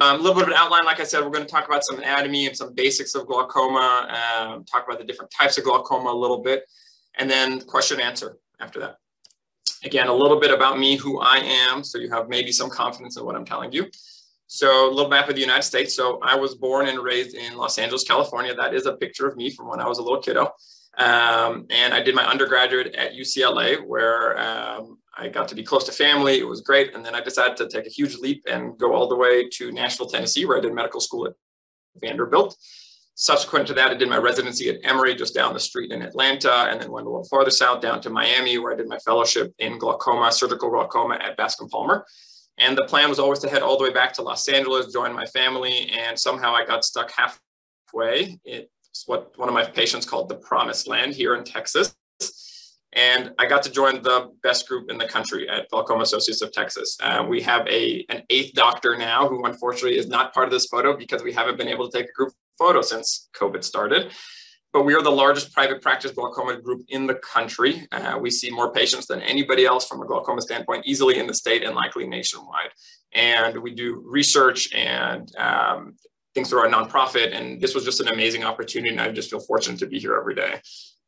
Um, a little bit of an outline, like I said, we're going to talk about some anatomy and some basics of glaucoma, um, talk about the different types of glaucoma a little bit, and then question and answer after that. Again, a little bit about me, who I am, so you have maybe some confidence in what I'm telling you. So a little map of the United States. So I was born and raised in Los Angeles, California. That is a picture of me from when I was a little kiddo. Um, and I did my undergraduate at UCLA, where um, I got to be close to family. It was great. And then I decided to take a huge leap and go all the way to Nashville, Tennessee, where I did medical school at Vanderbilt. Subsequent to that, I did my residency at Emory just down the street in Atlanta, and then went a little farther south down to Miami, where I did my fellowship in glaucoma, surgical glaucoma at Bascom Palmer. And the plan was always to head all the way back to Los Angeles, join my family, and somehow I got stuck halfway. It's what one of my patients called the promised land here in Texas. And I got to join the best group in the country at Glaucoma Associates of Texas. Uh, we have a an eighth doctor now who unfortunately is not part of this photo because we haven't been able to take a group photo since COVID started. But we are the largest private practice glaucoma group in the country. Uh, we see more patients than anybody else from a glaucoma standpoint, easily in the state and likely nationwide. And we do research and um, things through our nonprofit. And this was just an amazing opportunity. And I just feel fortunate to be here every day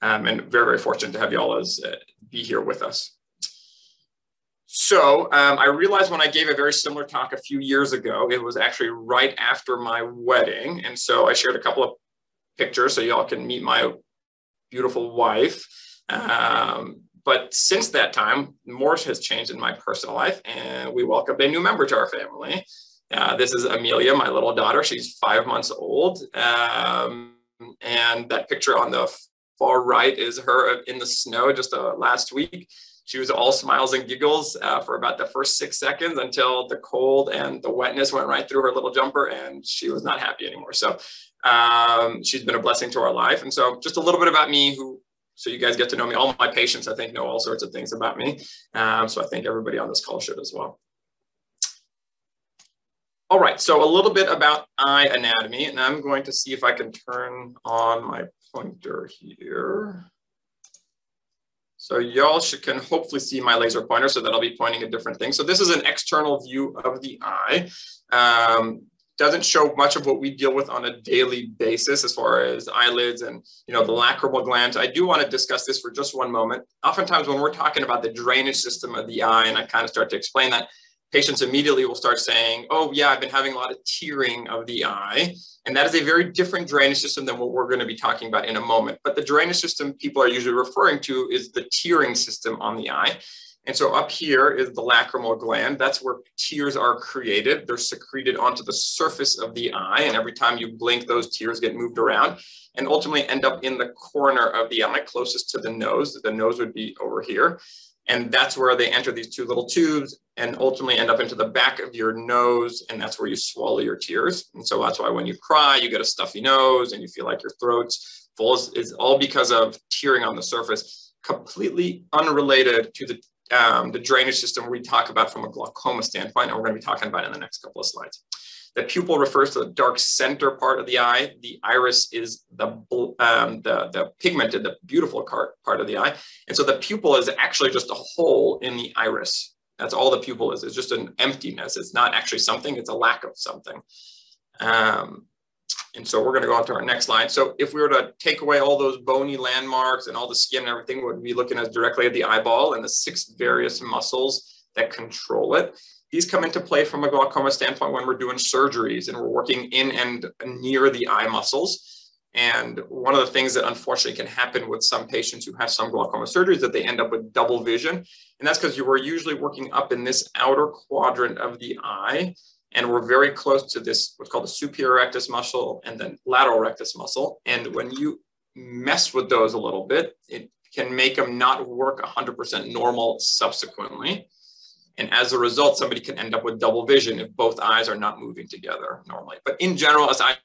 um, and very, very fortunate to have y'all as uh, be here with us. So um, I realized when I gave a very similar talk a few years ago, it was actually right after my wedding. And so I shared a couple of pictures so y'all can meet my beautiful wife. Um, but since that time, more has changed in my personal life and we welcomed a new member to our family. Uh, this is Amelia, my little daughter. She's five months old. Um, and that picture on the far right is her in the snow just uh, last week. She was all smiles and giggles uh, for about the first six seconds until the cold and the wetness went right through her little jumper and she was not happy anymore. So um, she's been a blessing to our life. And so just a little bit about me who, so you guys get to know me. All my patients, I think, know all sorts of things about me. Um, so I think everybody on this call should as well. All right, so a little bit about eye anatomy, and I'm going to see if I can turn on my pointer here. So y'all can hopefully see my laser pointer so that I'll be pointing at different things. So this is an external view of the eye. Um, doesn't show much of what we deal with on a daily basis as far as eyelids and you know the lacrimal glands. I do want to discuss this for just one moment. Oftentimes when we're talking about the drainage system of the eye, and I kind of start to explain that, patients immediately will start saying, oh yeah, I've been having a lot of tearing of the eye. And that is a very different drainage system than what we're going to be talking about in a moment. But the drainage system people are usually referring to is the tearing system on the eye. And so up here is the lacrimal gland. That's where tears are created. They're secreted onto the surface of the eye. And every time you blink, those tears get moved around and ultimately end up in the corner of the eye closest to the nose. The nose would be over here. And that's where they enter these two little tubes and ultimately end up into the back of your nose. And that's where you swallow your tears. And so that's why when you cry, you get a stuffy nose and you feel like your throat's full. Is all because of tearing on the surface, completely unrelated to the, um, the drainage system we talk about from a glaucoma standpoint. And we're going to be talking about in the next couple of slides. The pupil refers to the dark center part of the eye. The iris is the, um, the, the pigmented, the beautiful part, part of the eye. And so the pupil is actually just a hole in the iris. That's all the pupil is. It's just an emptiness. It's not actually something. It's a lack of something. Um, and so we're going to go on to our next slide. So if we were to take away all those bony landmarks and all the skin and everything, we'd be looking at directly at the eyeball and the six various muscles that control it. These come into play from a glaucoma standpoint when we're doing surgeries and we're working in and near the eye muscles. And one of the things that unfortunately can happen with some patients who have some glaucoma surgeries is that they end up with double vision. And that's because you were usually working up in this outer quadrant of the eye. And we're very close to this, what's called the superior rectus muscle and then lateral rectus muscle. And when you mess with those a little bit, it can make them not work 100% normal subsequently. And as a result, somebody can end up with double vision if both eyes are not moving together normally. But in general, as eye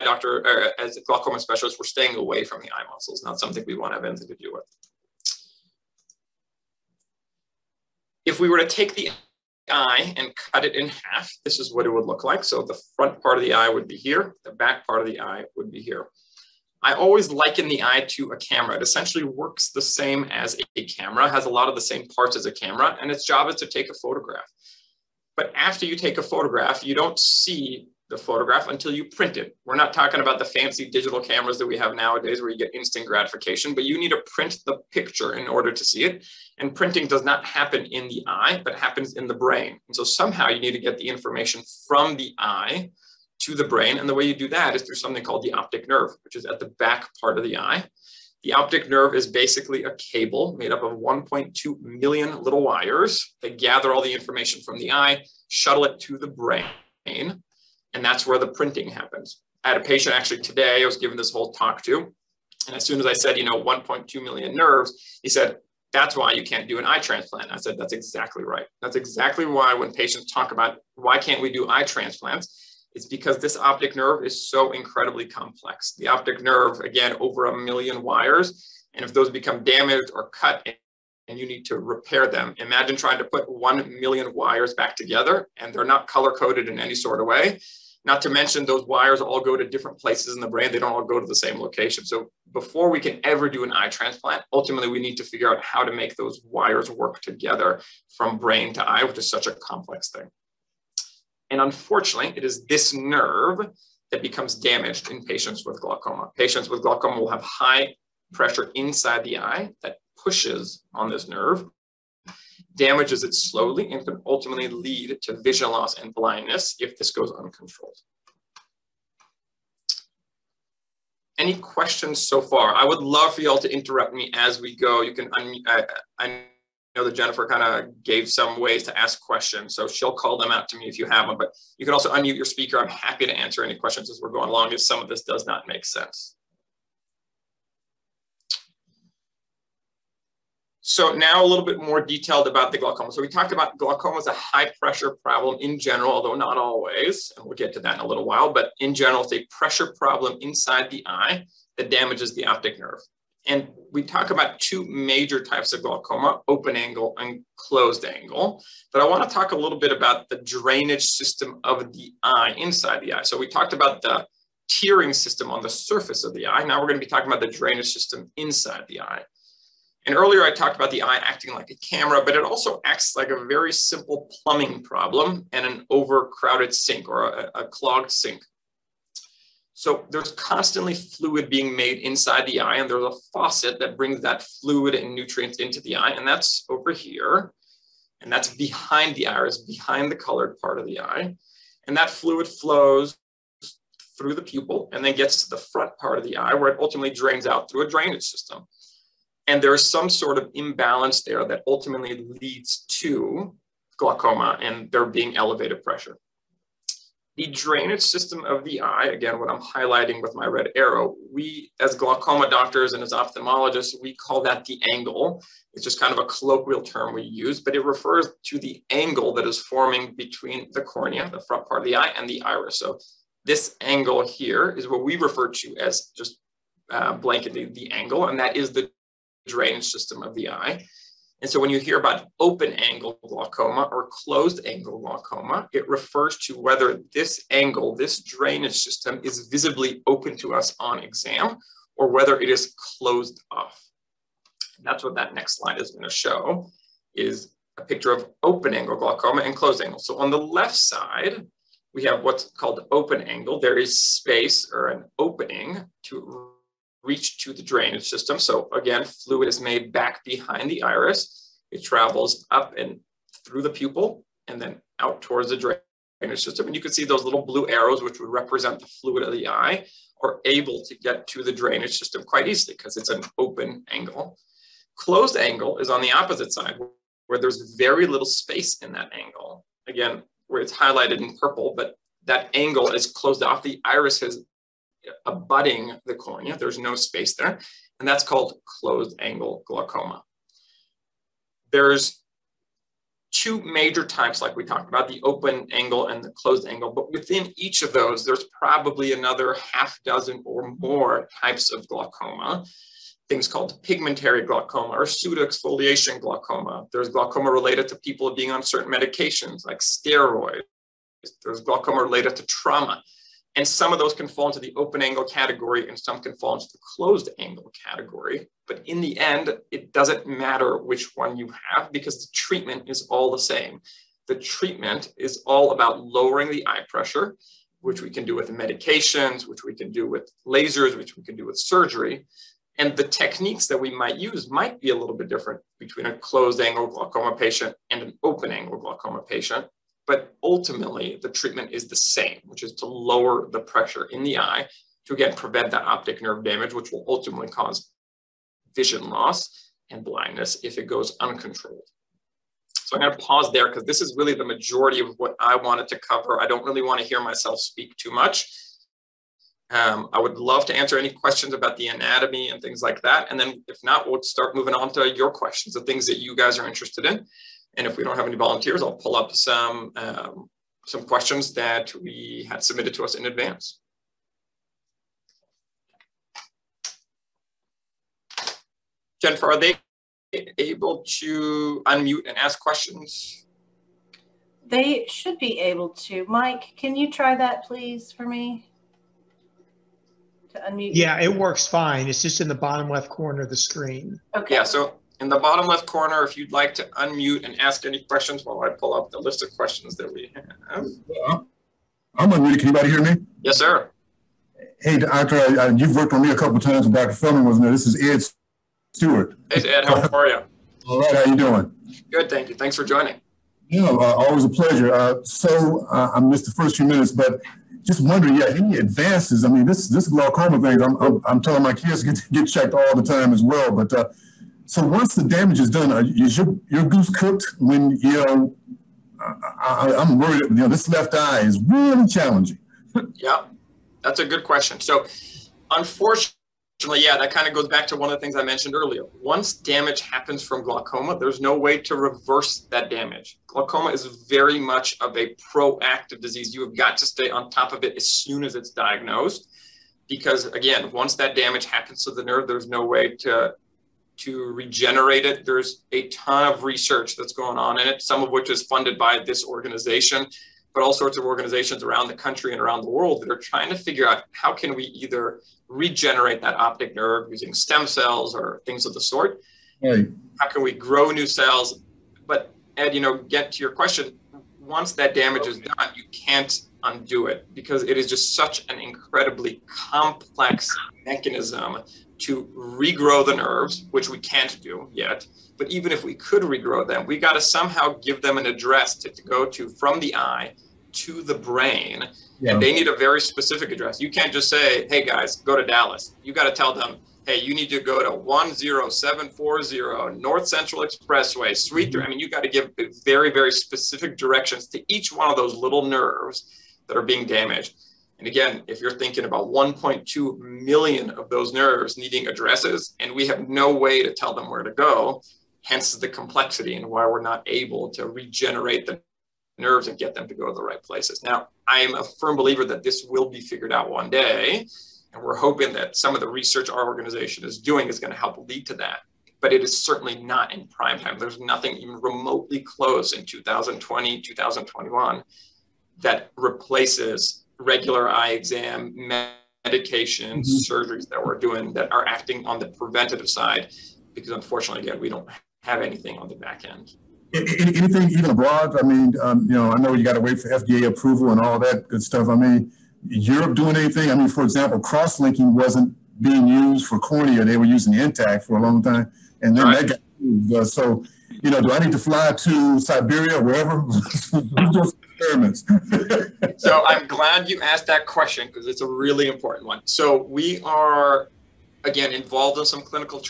doctor, or as a glaucoma specialist, we're staying away from the eye muscles, not something we want to have anything to do with. If we were to take the eye and cut it in half, this is what it would look like. So the front part of the eye would be here, the back part of the eye would be here. I always liken the eye to a camera. It essentially works the same as a camera, has a lot of the same parts as a camera, and its job is to take a photograph. But after you take a photograph, you don't see the photograph until you print it. We're not talking about the fancy digital cameras that we have nowadays where you get instant gratification, but you need to print the picture in order to see it. And printing does not happen in the eye, but happens in the brain. And so somehow you need to get the information from the eye to the brain. And the way you do that is through something called the optic nerve, which is at the back part of the eye. The optic nerve is basically a cable made up of 1.2 million little wires that gather all the information from the eye, shuttle it to the brain, and that's where the printing happens. I had a patient actually today, I was giving this whole talk to, and as soon as I said, you know, 1.2 million nerves, he said, that's why you can't do an eye transplant. I said, that's exactly right. That's exactly why when patients talk about why can't we do eye transplants, it's because this optic nerve is so incredibly complex. The optic nerve, again, over a million wires. And if those become damaged or cut and you need to repair them, imagine trying to put 1 million wires back together and they're not color coded in any sort of way. Not to mention those wires all go to different places in the brain. They don't all go to the same location. So before we can ever do an eye transplant, ultimately we need to figure out how to make those wires work together from brain to eye, which is such a complex thing. And unfortunately, it is this nerve that becomes damaged in patients with glaucoma. Patients with glaucoma will have high pressure inside the eye that pushes on this nerve damages it slowly and can ultimately lead to vision loss and blindness if this goes uncontrolled. Any questions so far? I would love for y'all to interrupt me as we go. You can, I, I uh, know that Jennifer kind of gave some ways to ask questions, so she'll call them out to me if you have them, but you can also unmute your speaker. I'm happy to answer any questions as we're going along if some of this does not make sense. So now a little bit more detailed about the glaucoma. So we talked about glaucoma as a high pressure problem in general, although not always, and we'll get to that in a little while, but in general, it's a pressure problem inside the eye that damages the optic nerve. And we talk about two major types of glaucoma, open angle and closed angle. But I want to talk a little bit about the drainage system of the eye inside the eye. So we talked about the tearing system on the surface of the eye. Now we're going to be talking about the drainage system inside the eye. And earlier I talked about the eye acting like a camera, but it also acts like a very simple plumbing problem and an overcrowded sink or a, a clogged sink. So there's constantly fluid being made inside the eye and there's a faucet that brings that fluid and nutrients into the eye and that's over here. And that's behind the iris, behind the colored part of the eye. And that fluid flows through the pupil and then gets to the front part of the eye where it ultimately drains out through a drainage system. And there's some sort of imbalance there that ultimately leads to glaucoma and there being elevated pressure. The drainage system of the eye, again, what I'm highlighting with my red arrow, we as glaucoma doctors and as ophthalmologists, we call that the angle. It's just kind of a colloquial term we use, but it refers to the angle that is forming between the cornea, the front part of the eye, and the iris. So this angle here is what we refer to as just uh, blanketing the angle, and that is the drainage system of the eye. And so when you hear about open angle glaucoma or closed angle glaucoma, it refers to whether this angle, this drainage system is visibly open to us on exam or whether it is closed off. And that's what that next slide is going to show is a picture of open angle glaucoma and closed angle. So on the left side, we have what's called open angle. There is space or an opening to reach to the drainage system. So again, fluid is made back behind the iris. It travels up and through the pupil and then out towards the drainage system. And you can see those little blue arrows, which would represent the fluid of the eye, are able to get to the drainage system quite easily because it's an open angle. Closed angle is on the opposite side where there's very little space in that angle. Again, where it's highlighted in purple, but that angle is closed off. The iris has abutting the cornea. There's no space there. And that's called closed angle glaucoma. There's two major types like we talked about, the open angle and the closed angle, but within each of those, there's probably another half dozen or more types of glaucoma, things called pigmentary glaucoma or pseudoexfoliation glaucoma. There's glaucoma related to people being on certain medications like steroids. There's glaucoma related to trauma. And some of those can fall into the open angle category and some can fall into the closed angle category. But in the end, it doesn't matter which one you have because the treatment is all the same. the treatment is all about lowering the eye pressure, which we can do with medications, which we can do with lasers, which we can do with surgery. And the techniques that we might use might be a little bit different between a closed angle glaucoma patient and an open angle glaucoma patient. But ultimately, the treatment is the same, which is to lower the pressure in the eye to again prevent that optic nerve damage, which will ultimately cause vision loss and blindness if it goes uncontrolled. So I'm going to pause there because this is really the majority of what I wanted to cover. I don't really want to hear myself speak too much. Um, I would love to answer any questions about the anatomy and things like that. And then if not, we'll start moving on to your questions, the things that you guys are interested in. And if we don't have any volunteers, I'll pull up some, um, some questions that we had submitted to us in advance. Jennifer, are they able to unmute and ask questions? They should be able to. Mike, can you try that please for me? To unmute. Yeah, it works fine. It's just in the bottom left corner of the screen. Okay. Yeah, so in the bottom left corner, if you'd like to unmute and ask any questions while I pull up the list of questions that we have. Yeah, I'm unmuted. Can anybody hear me? Yes, sir. Hey, Doctor, uh, you've worked on me a couple of times, and Dr. Fellman wasn't there. This is Ed Stewart. Hey, Ed, how are you? All right, how you doing? Good, thank you. Thanks for joining. Yeah, uh, always a pleasure. Uh, so uh, I missed the first few minutes, but just wondering, yeah, any advances? I mean, this this glaucoma thing, I'm, I'm, I'm telling my kids get get checked all the time as well. But uh, so once the damage is done, is your your goose cooked? When you know, I, am worried. You know, this left eye is really challenging. yeah, that's a good question. So, unfortunately yeah, that kind of goes back to one of the things I mentioned earlier. Once damage happens from glaucoma, there's no way to reverse that damage. Glaucoma is very much of a proactive disease. You have got to stay on top of it as soon as it's diagnosed. Because again, once that damage happens to the nerve, there's no way to to regenerate it. There's a ton of research that's going on in it, some of which is funded by this organization, but all sorts of organizations around the country and around the world that are trying to figure out how can we either regenerate that optic nerve using stem cells or things of the sort. Right. How can we grow new cells? But Ed, you know, get to your question. Once that damage is done, you can't undo it because it is just such an incredibly complex mechanism to regrow the nerves, which we can't do yet. But even if we could regrow them, we got to somehow give them an address to, to go to from the eye to the brain yeah. and they need a very specific address. You can't just say, "Hey guys, go to Dallas." You got to tell them, "Hey, you need to go to 10740 North Central Expressway, Suite mm-hmm. 3." I mean, you got to give very very specific directions to each one of those little nerves that are being damaged. And again, if you're thinking about 1.2 million of those nerves needing addresses, and we have no way to tell them where to go, hence the complexity and why we're not able to regenerate the nerves and get them to go to the right places. Now, I'm a firm believer that this will be figured out one day. And we're hoping that some of the research our organization is doing is going to help lead to that. But it is certainly not in prime time. There's nothing even remotely close in 2020, 2021 that replaces regular eye exam, medications, mm-hmm. surgeries that we're doing that are acting on the preventative side. Because unfortunately, again, we don't have anything on the back end anything even abroad? I mean, um, you know, I know you got to wait for FDA approval and all that good stuff. I mean, Europe doing anything? I mean, for example, cross-linking wasn't being used for cornea. They were using Intacs for a long time, and then right. that got moved. Uh, so, you know, do I need to fly to Siberia, wherever? experiments. so I'm glad you asked that question because it's a really important one. So we are, again, involved in some clinical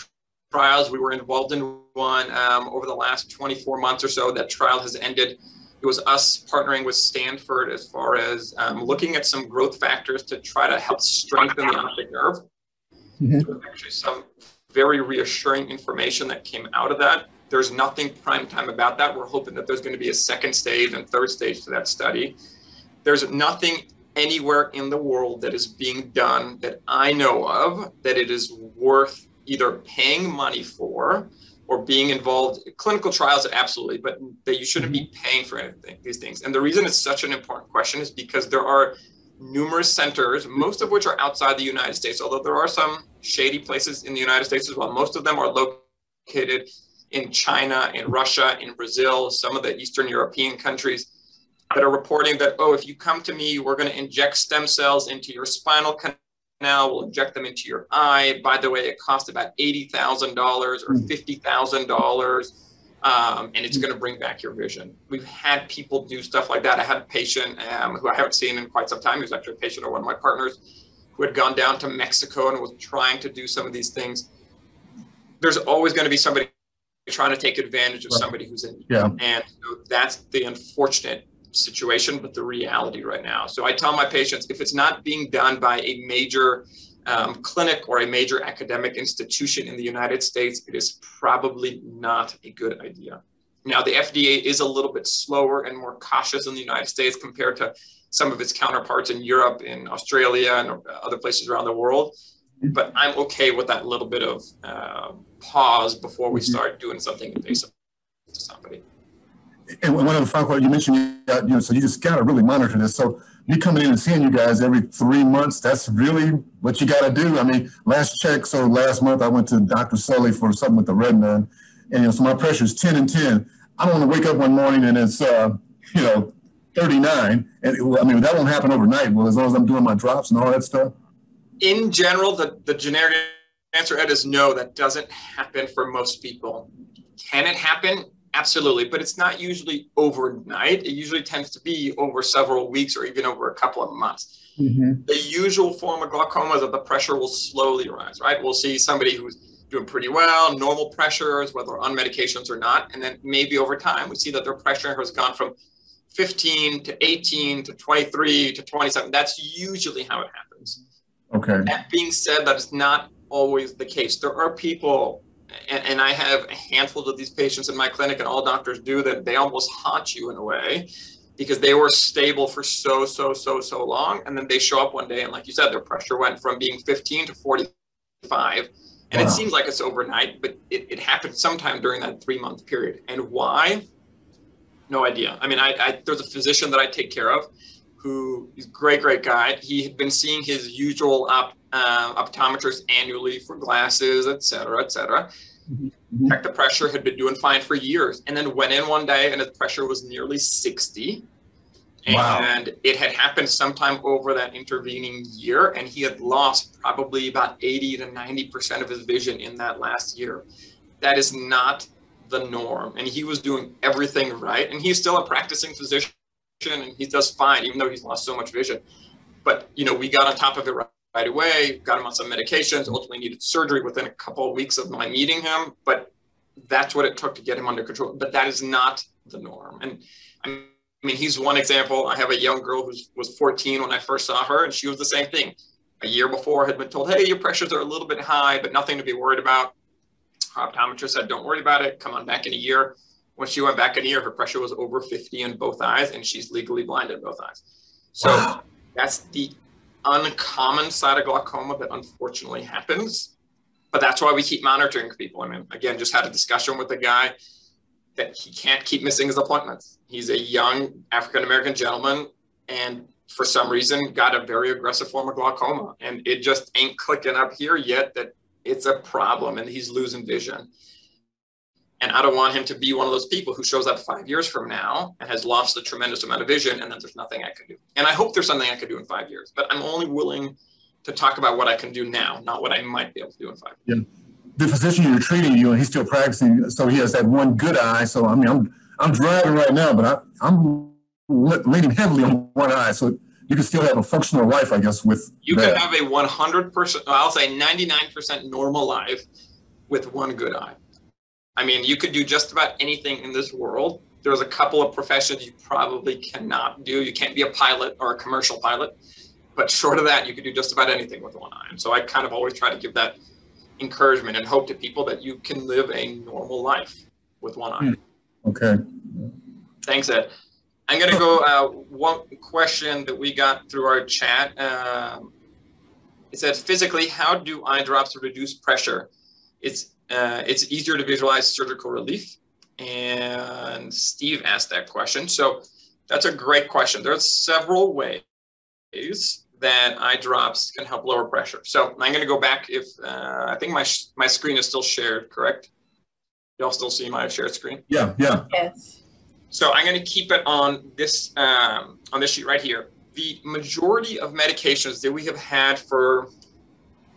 trials. We were involved in one um, over the last 24 months or so. That trial has ended. It was us partnering with Stanford as far as um, looking at some growth factors to try to help strengthen the optic nerve. Mm-hmm. Actually, some very reassuring information that came out of that. There's nothing prime time about that. We're hoping that there's going to be a second stage and third stage to that study. There's nothing anywhere in the world that is being done that I know of that it is worth either paying money for or being involved clinical trials absolutely but that you shouldn't be mm-hmm. paying for anything these things and the reason it's such an important question is because there are numerous centers most of which are outside the united states although there are some shady places in the united states as well most of them are located in China, in Russia, in Brazil, some of the Eastern European countries that are reporting that, oh, if you come to me, we're going to inject stem cells into your spinal canal, we'll inject them into your eye. By the way, it costs about $80,000 or hmm. $50,000. Um, and it's going to bring back your vision. We've had people do stuff like that. I had a patient um, who I haven't seen in quite some time. Was actually a patient of one of my partners who had gone down to Mexico and was trying to do some of these things. There's always going to be somebody trying to take advantage of somebody who's in. Yeah. And so that's the unfortunate situation, but the reality right now. So I tell my patients if it's not being done by a major um, clinic or a major academic institution in the United States, it is probably not a good idea. Now, the FDA is a little bit slower and more cautious in the United States compared to some of its counterparts in Europe, in Australia, and other places around the world. But I'm okay with that little bit of uh, pause before we mm-hmm. start doing something invasive to somebody and one of the final you mentioned, you know, so you just got to really monitor this. So me coming in and seeing you guys every three months, that's really what you got to do. I mean, last check, so last month I went to Dr. Sully for something with the retina, and you know, so my pressure is 10 and 10. I don't want to wake up one morning and it's, uh, you know, 39. And it, I mean, that won't happen overnight. Well, as long as I'm doing my drops and all that stuff. In general, the, the generic answer, Ed, is no, that doesn't happen for most people. Can it happen? Absolutely, but it's not usually overnight. It usually tends to be over several weeks or even over a couple of months. Mm-hmm. The usual form of glaucoma is that the pressure will slowly rise, right? We'll see somebody who's doing pretty well, normal pressures, whether on medications or not. And then maybe over time, we see that their pressure has gone from 15 to 18 to 23 to 27. That's usually how it happens. Okay. That being said, that is not always the case. There are people and, and, I have a handful of these patients in my clinic, and all doctors do that. They almost haunt you in a way because they were stable for so, so, so, so long. And then they show up one day, and like you said, their pressure went from being 15 to 45. And wow. it seems like it's overnight, but it, it happened sometime during that three month period. And why? No idea. I mean, I, I there's a physician that I take care of who is a great, great guy. He had been seeing his usual op, uh, optometrist annually for glasses, et cetera, et cetera. Mm-hmm. Checked the pressure, had been doing fine for years, and then went in one day and his pressure was nearly 60. Wow. And it had happened sometime over that intervening year, and he had lost probably about 80 to 90% of his vision in that last year. That is not the norm. And he was doing everything right. And he's still a practicing physician and he does fine, even though he's lost so much vision. But, you know, we got on top of it right right away, got him on some medications, ultimately needed surgery within a couple of weeks of my meeting him. But that's what it took to get him under control. But that is not the norm. And I mean, he's one example. I have a young girl who was 14 when I first saw her, and she was the same thing. A year before, had been told, "Hey, your pressures are a little bit high, but nothing to be worried about." Her optometrist said, "Don't worry about it. Come on back in a year." When she went back in a year, her pressure was over 50 in both eyes, and she's legally blind in both eyes. So wow. that's the uncommon side of glaucoma that unfortunately happens. But that's why we keep monitoring people. I mean, again, just had a discussion with a guy that he can't keep missing his appointments. He's a young African American gentleman, and for some reason got a very aggressive form of glaucoma, and it just ain't clicking up here yet that it's a problem, and he's losing vision. And I don't want him to be one of those people who shows up five years from now and has lost a tremendous amount of vision, and then there's nothing I can do. And I hope there's something I can do in five years, but I'm only willing to talk about what I can do now, not what I might be able to do in five years. Yeah. The physician you're treating you, and he's still practicing, so he has that one good eye. So I mean, I'm I'm driving right now, but I, I'm leaning heavily on one eye, so you can still have a functional life, I guess. With you that. can have a 100 percent, I'll say 99 percent normal life with one good eye. I mean, you could do just about anything in this world. There's a couple of professions you probably cannot do. You can't be a pilot or a commercial pilot, but short of that, you could do just about anything with one eye. And so I kind of always try to give that encouragement and hope to people that you can live a normal life with one eye. Hmm. Okay. Thanks, Ed. I'm going to go uh, one question that we got through our chat. Um, it says, physically, how do eye drops reduce pressure? It's uh, it's easier to visualize surgical relief. And Steve asked that question. So that's a great question. There's several ways that eye drops can help lower pressure. So I'm going to go back if uh, I think my my screen is still shared, correct? Y'all still see my shared screen? Yeah, yeah. Yes. So I'm going to keep it on this um, on this sheet right here. The majority of medications that we have had for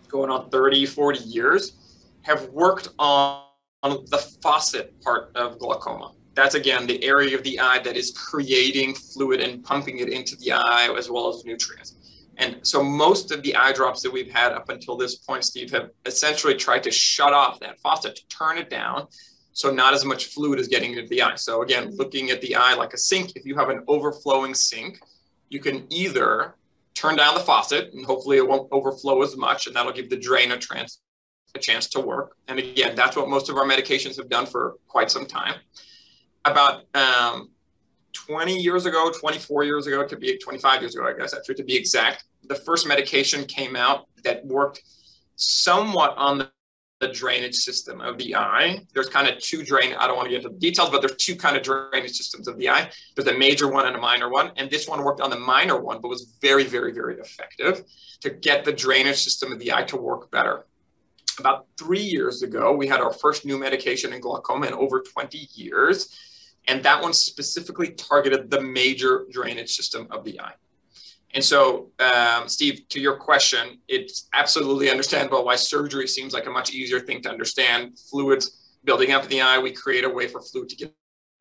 going on 30, 40 years have worked on, on the faucet part of glaucoma. That's again the area of the eye that is creating fluid and pumping it into the eye as well as nutrients. And so most of the eye drops that we've had up until this point, Steve, have essentially tried to shut off that faucet to turn it down so not as much fluid is getting into the eye. So again, looking at the eye like a sink, if you have an overflowing sink, you can either turn down the faucet and hopefully it won't overflow as much and that'll give the drain a, trans, a chance to work. And again, that's what most of our medications have done for quite some time. About um, 20 years ago, 24 years ago, to be 25 years ago, I guess, actually, to be exact, the first medication came out that worked somewhat on the the drainage system of the eye. There's kind of two drain, I don't want to get into the details, but there's two kind of drainage systems of the eye. There's a major one and a minor one. And this one worked on the minor one, but was very, very, very effective to get the drainage system of the eye to work better. About three years ago, we had our first new medication in glaucoma in over 20 years. And that one specifically targeted the major drainage system of the eye. And so, um, Steve, to your question, it's absolutely understandable why surgery seems like a much easier thing to understand. Fluids building up in the eye, we create a way for fluid to get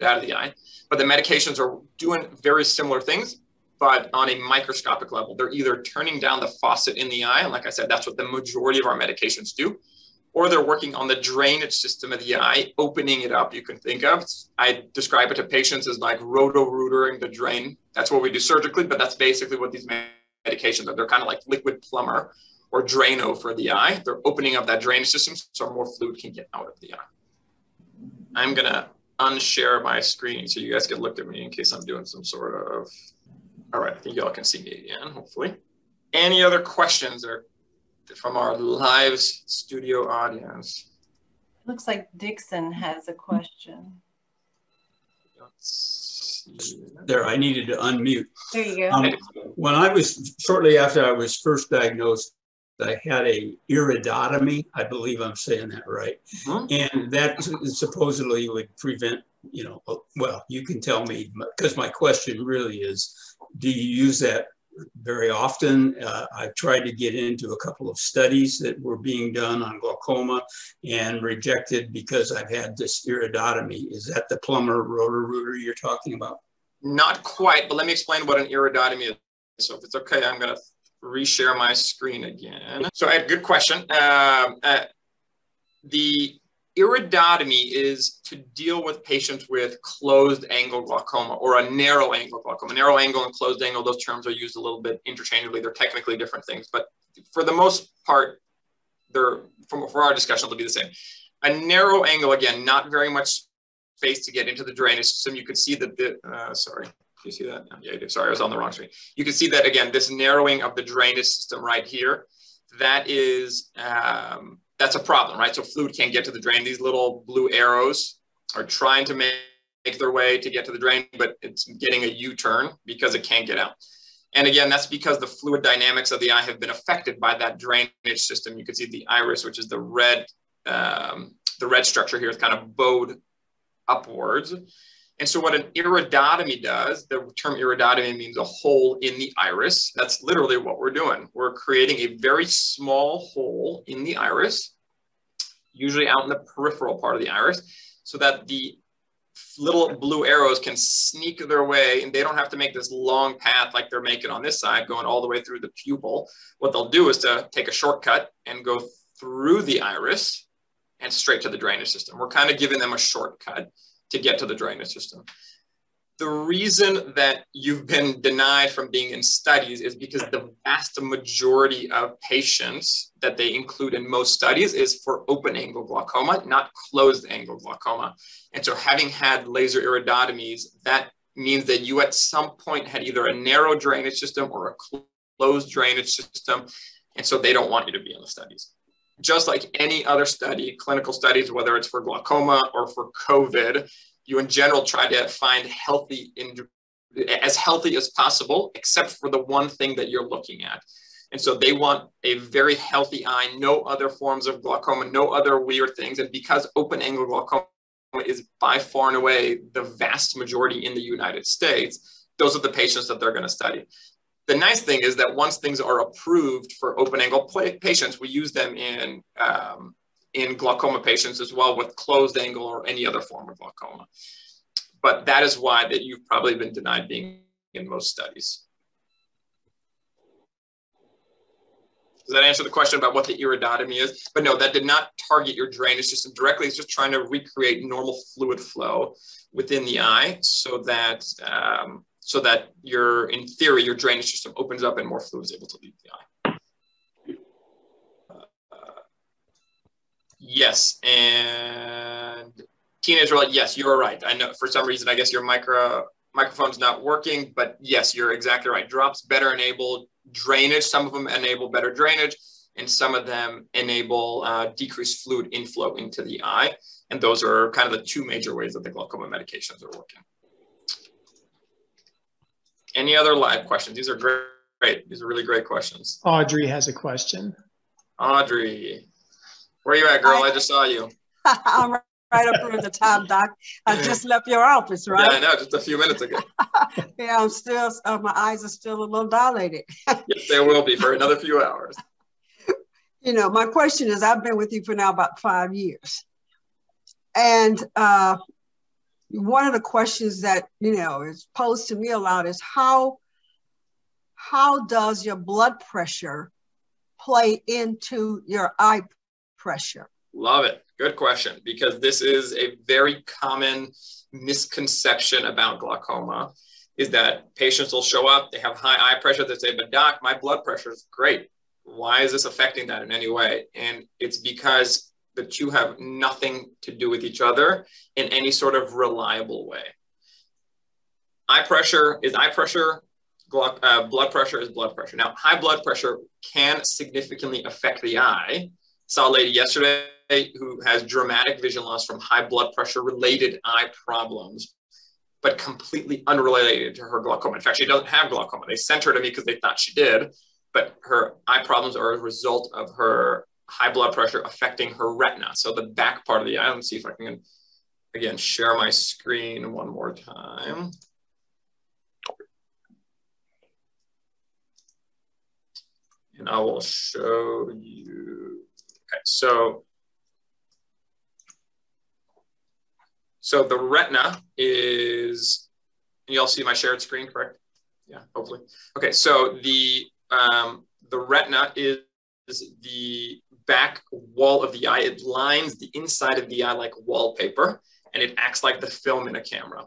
out of the eye. But the medications are doing very similar things, but on a microscopic level. They're either turning down the faucet in the eye, and like I said, that's what the majority of our medications do, or they're working on the drainage system of the eye, opening it up, you can think of. I describe it to patients as like roto-rootering the drain. That's what we do surgically, but that's basically what these medications are. They're kind of like liquid plumber or Drano for the eye. They're opening up that drainage system so more fluid can get out of the eye. I'm gonna unshare my screen so you guys can look at me in case I'm doing some sort of, all right, I think y'all can see me again, hopefully. Any other questions or from our live studio audience. Looks like Dixon has a question. There, I needed to unmute. There you go. Um, when I was, shortly after I was first diagnosed, I had a iridotomy. I believe I'm saying that right. Mm-hmm. And that supposedly would prevent, you know, well, you can tell me, because my question really is, do you use that very often. Uh, I've tried to get into a couple of studies that were being done on glaucoma and rejected because I've had this iridotomy. Is that the plumber rotor rooter you're talking about? Not quite, but let me explain what an iridotomy is. So if it's okay, I'm going to reshare my screen again. So I had a good question. Um, uh, the Iridotomy is to deal with patients with closed angle glaucoma or a narrow angle glaucoma. Narrow angle and closed angle, those terms are used a little bit interchangeably. They're technically different things, but for the most part, they're from, for our discussion, they'll be the same. A narrow angle, again, not very much space to get into the drainage system. You could see that the, uh, sorry, you see that? Yeah, I do. Sorry, I was on the wrong screen. You can see that again, this narrowing of the drainage system right here, that is um, that's a problem, right? So fluid can't get to the drain. These little blue arrows are trying to make, make their way to get to the drain, but it's getting a U-turn because it can't get out. And again, that's because the fluid dynamics of the eye have been affected by that drainage system. You can see the iris, which is the red, um, the red structure here is kind of bowed upwards. And so what an iridotomy does, the term iridotomy means a hole in the iris. That's literally what we're doing. We're creating a very small hole in the iris, usually out in the peripheral part of the iris, so that the little blue arrows can sneak their way and they don't have to make this long path like they're making on this side going all the way through the pupil. What they'll do is to take a shortcut and go through the iris and straight to the drainage system. We're kind of giving them a shortcut to get to the drainage system. The reason that you've been denied from being in studies is because the vast majority of patients that they include in most studies is for open angle glaucoma, not closed angle glaucoma. And so having had laser iridotomies, that means that you at some point had either a narrow drainage system or a closed drainage system. And so they don't want you to be in the studies just like any other study, clinical studies, whether it's for glaucoma or for COVID, you in general try to find healthy, as healthy as possible, except for the one thing that you're looking at. And so they want a very healthy eye, no other forms of glaucoma, no other weird things. And because open angle glaucoma is by far and away the vast majority in the United States, those are the patients that they're going to study. The nice thing is that once things are approved for open angle patients, we use them in, um, in glaucoma patients as well with closed angle or any other form of glaucoma. But that is why that you've probably been denied being in most studies. Does that answer the question about what the iridotomy is? But no, that did not target your drainage system directly. It's just trying to recreate normal fluid flow within the eye so that um, so that your, in theory, your drainage system opens up and more fluid is able to leave the eye. Uh, yes, and Teen Israelite, yes, you are right. I know for some reason, I guess your micro microphone's not working, but yes, you're exactly right. Drops better enable drainage. Some of them enable better drainage, and some of them enable uh, decreased fluid inflow into the eye. And those are kind of the two major ways that the glaucoma medications are working. Any other live questions? These are great. These are really great questions. Audrey has a question. Audrey, where are you at, girl? I, I just saw you. I'm right up here in the top, Doc. I just left your office, right? Yeah, I know, just a few minutes ago. yeah, I'm still, uh, my eyes are still a little dilated. yes, they will be for another few hours. You know, my question is I've been with you for now about five years. And uh, one of the questions that, you know, is posed to me a lot is how, how does your blood pressure play into your eye pressure? Love it. Good question, because this is a very common misconception about glaucoma is that patients will show up, they have high eye pressure, they say, but doc, my blood pressure is great. Why is this affecting that in any way? And it's because the two have nothing to do with each other in any sort of reliable way. Eye pressure is eye pressure, uh, blood pressure is blood pressure. Now, high blood pressure can significantly affect the eye. Saw a lady yesterday who has dramatic vision loss from high blood pressure related eye problems, but completely unrelated to her glaucoma. In fact, she doesn't have glaucoma. They sent her to me because they thought she did, but her eye problems are a result of her high blood pressure affecting her retina. So the back part of the eye, let me see if I can, again, share my screen one more time. And I will show you. Okay, so So the retina is, you all see my shared screen, correct? Yeah, hopefully. Okay, so the um, the retina is the back wall of the eye. It lines the inside of the eye like wallpaper, and it acts like the film in a camera.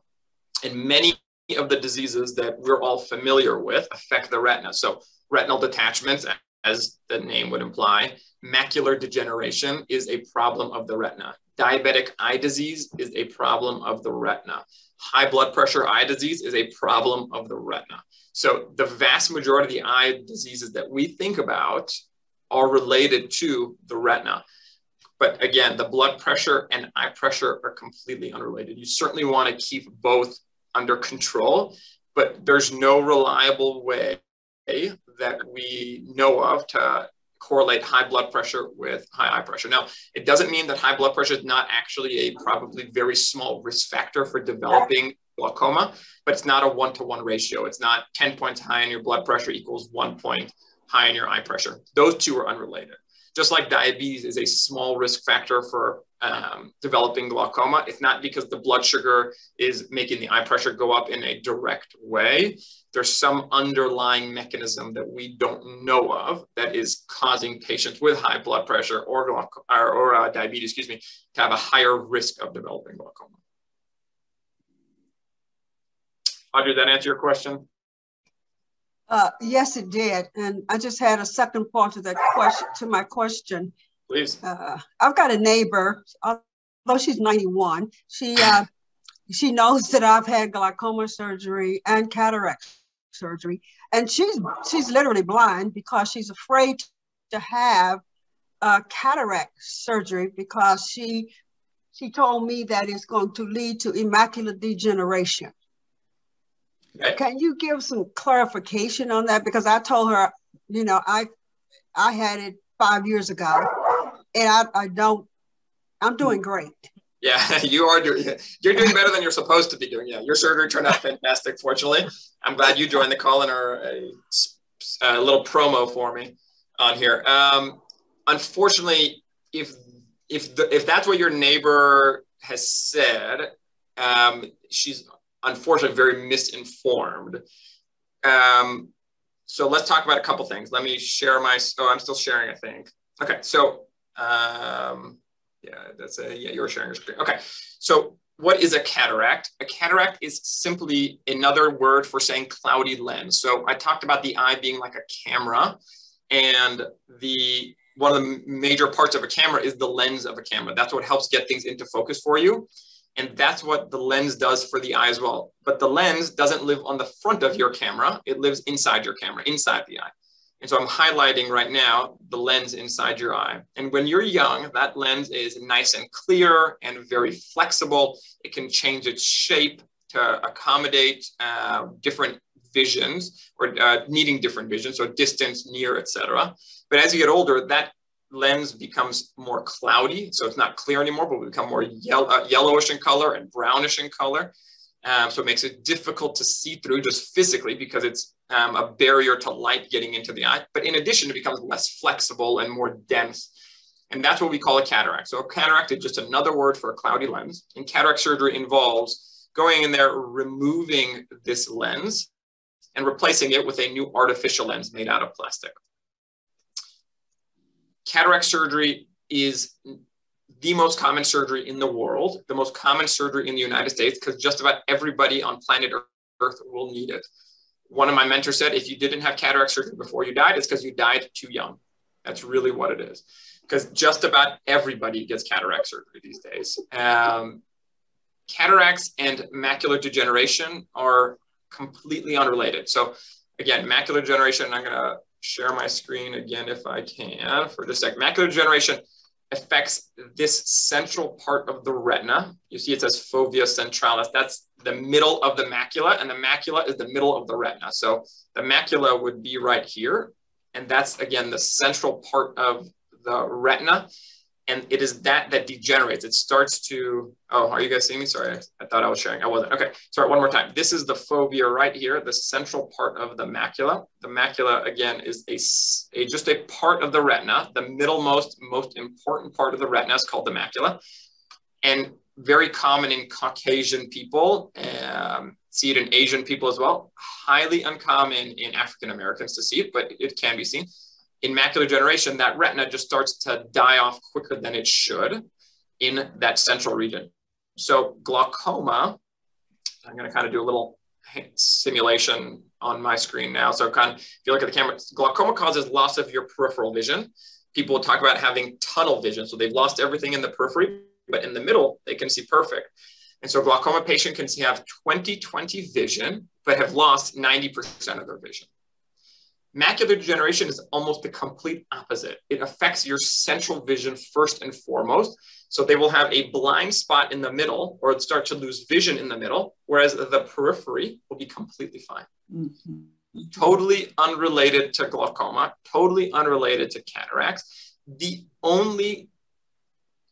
And many of the diseases that we're all familiar with affect the retina. So retinal detachments, as the name would imply, macular degeneration is a problem of the retina diabetic eye disease is a problem of the retina. High blood pressure eye disease is a problem of the retina. So the vast majority of the eye diseases that we think about are related to the retina. But again, the blood pressure and eye pressure are completely unrelated. You certainly want to keep both under control, but there's no reliable way that we know of to correlate high blood pressure with high eye pressure. Now, it doesn't mean that high blood pressure is not actually a probably very small risk factor for developing glaucoma, but it's not a one-to-one ratio. It's not 10 points high in your blood pressure equals one point high in your eye pressure. Those two are unrelated. Just like diabetes is a small risk factor for um, developing glaucoma, it's not because the blood sugar is making the eye pressure go up in a direct way there's some underlying mechanism that we don't know of that is causing patients with high blood pressure or, or, or uh, diabetes, excuse me, to have a higher risk of developing glaucoma. Audrey, did that answer your question? Uh, yes, it did. And I just had a second part to that question, to my question. Please. Uh, I've got a neighbor, although she's 91, she, uh, she knows that I've had glaucoma surgery and cataract surgery, and she's she's literally blind because she's afraid to have a cataract surgery because she she told me that it's going to lead to macular degeneration. Can you give some clarification on that? Because I told her, you know, I I had it five years ago, and I, I don't. I'm doing great. Yeah, you are doing. You're doing better than you're supposed to be doing. Yeah, your surgery turned out fantastic. Fortunately, I'm glad you joined the call and are a, a little promo for me on here. Um, unfortunately, if if the, if that's what your neighbor has said, um, she's unfortunately very misinformed. Um, so let's talk about a couple things. Let me share my. Oh, I'm still sharing. I think. Okay, so um, yeah, that's a yeah. You're sharing your screen. Okay, so what is a cataract? A cataract is simply another word for saying cloudy lens. So I talked about the eye being like a camera, and the one of the major parts of a camera is the lens of a camera. That's what helps get things into focus for you. And that's what the lens does for the eye as well. But the lens doesn't live on the front of your camera. It lives inside your camera, inside the eye. And so I'm highlighting right now the lens inside your eye. And when you're young, that lens is nice and clear and very flexible. It can change its shape to accommodate uh, different visions or uh, needing different visions, so distance, near, etc. But as you get older, that lens becomes more cloudy, so it's not clear anymore, but will become more yellow, uh, yellowish in color and brownish in color. Um, so it makes it difficult to see through just physically because it's um, a barrier to light getting into the eye. But in addition, it becomes less flexible and more dense. And that's what we call a cataract. So a cataract is just another word for a cloudy lens. And cataract surgery involves going in there, removing this lens and replacing it with a new artificial lens made out of plastic cataract surgery is the most common surgery in the world, the most common surgery in the United States, because just about everybody on planet Earth will need it. One of my mentors said, if you didn't have cataract surgery before you died, it's because you died too young. That's really what it is. Because just about everybody gets cataract surgery these days. Um, cataracts and macular degeneration are completely unrelated. So again, macular degeneration, I'm going to share my screen again if I can for just a sec. Macular degeneration affects this central part of the retina. You see it says fovea centralis. That's the middle of the macula, and the macula is the middle of the retina. So the macula would be right here. And that's, again, the central part of the retina and it is that that degenerates. It starts to, oh, are you guys seeing me? Sorry, I, thought I was sharing. I wasn't. Okay, sorry, one more time. This is the fovea right here, the central part of the macula. The macula, again, is a, a just a part of the retina. The middlemost, most important part of the retina is called the macula. And very common in Caucasian people, um, see it in Asian people as well. Highly uncommon in African Americans to see it, but it can be seen in macular degeneration, that retina just starts to die off quicker than it should in that central region. So glaucoma, I'm going to kind of do a little simulation on my screen now. So kind of, if you look at the camera, glaucoma causes loss of your peripheral vision. People talk about having tunnel vision. So they've lost everything in the periphery, but in the middle, they can see perfect. And so glaucoma patient can have 20/20 vision, but have lost 90% of their vision. Macular degeneration is almost the complete opposite. It affects your central vision first and foremost. So they will have a blind spot in the middle or start to lose vision in the middle, whereas the periphery will be completely fine. Mm-hmm. Totally unrelated to glaucoma, totally unrelated to cataracts. The only,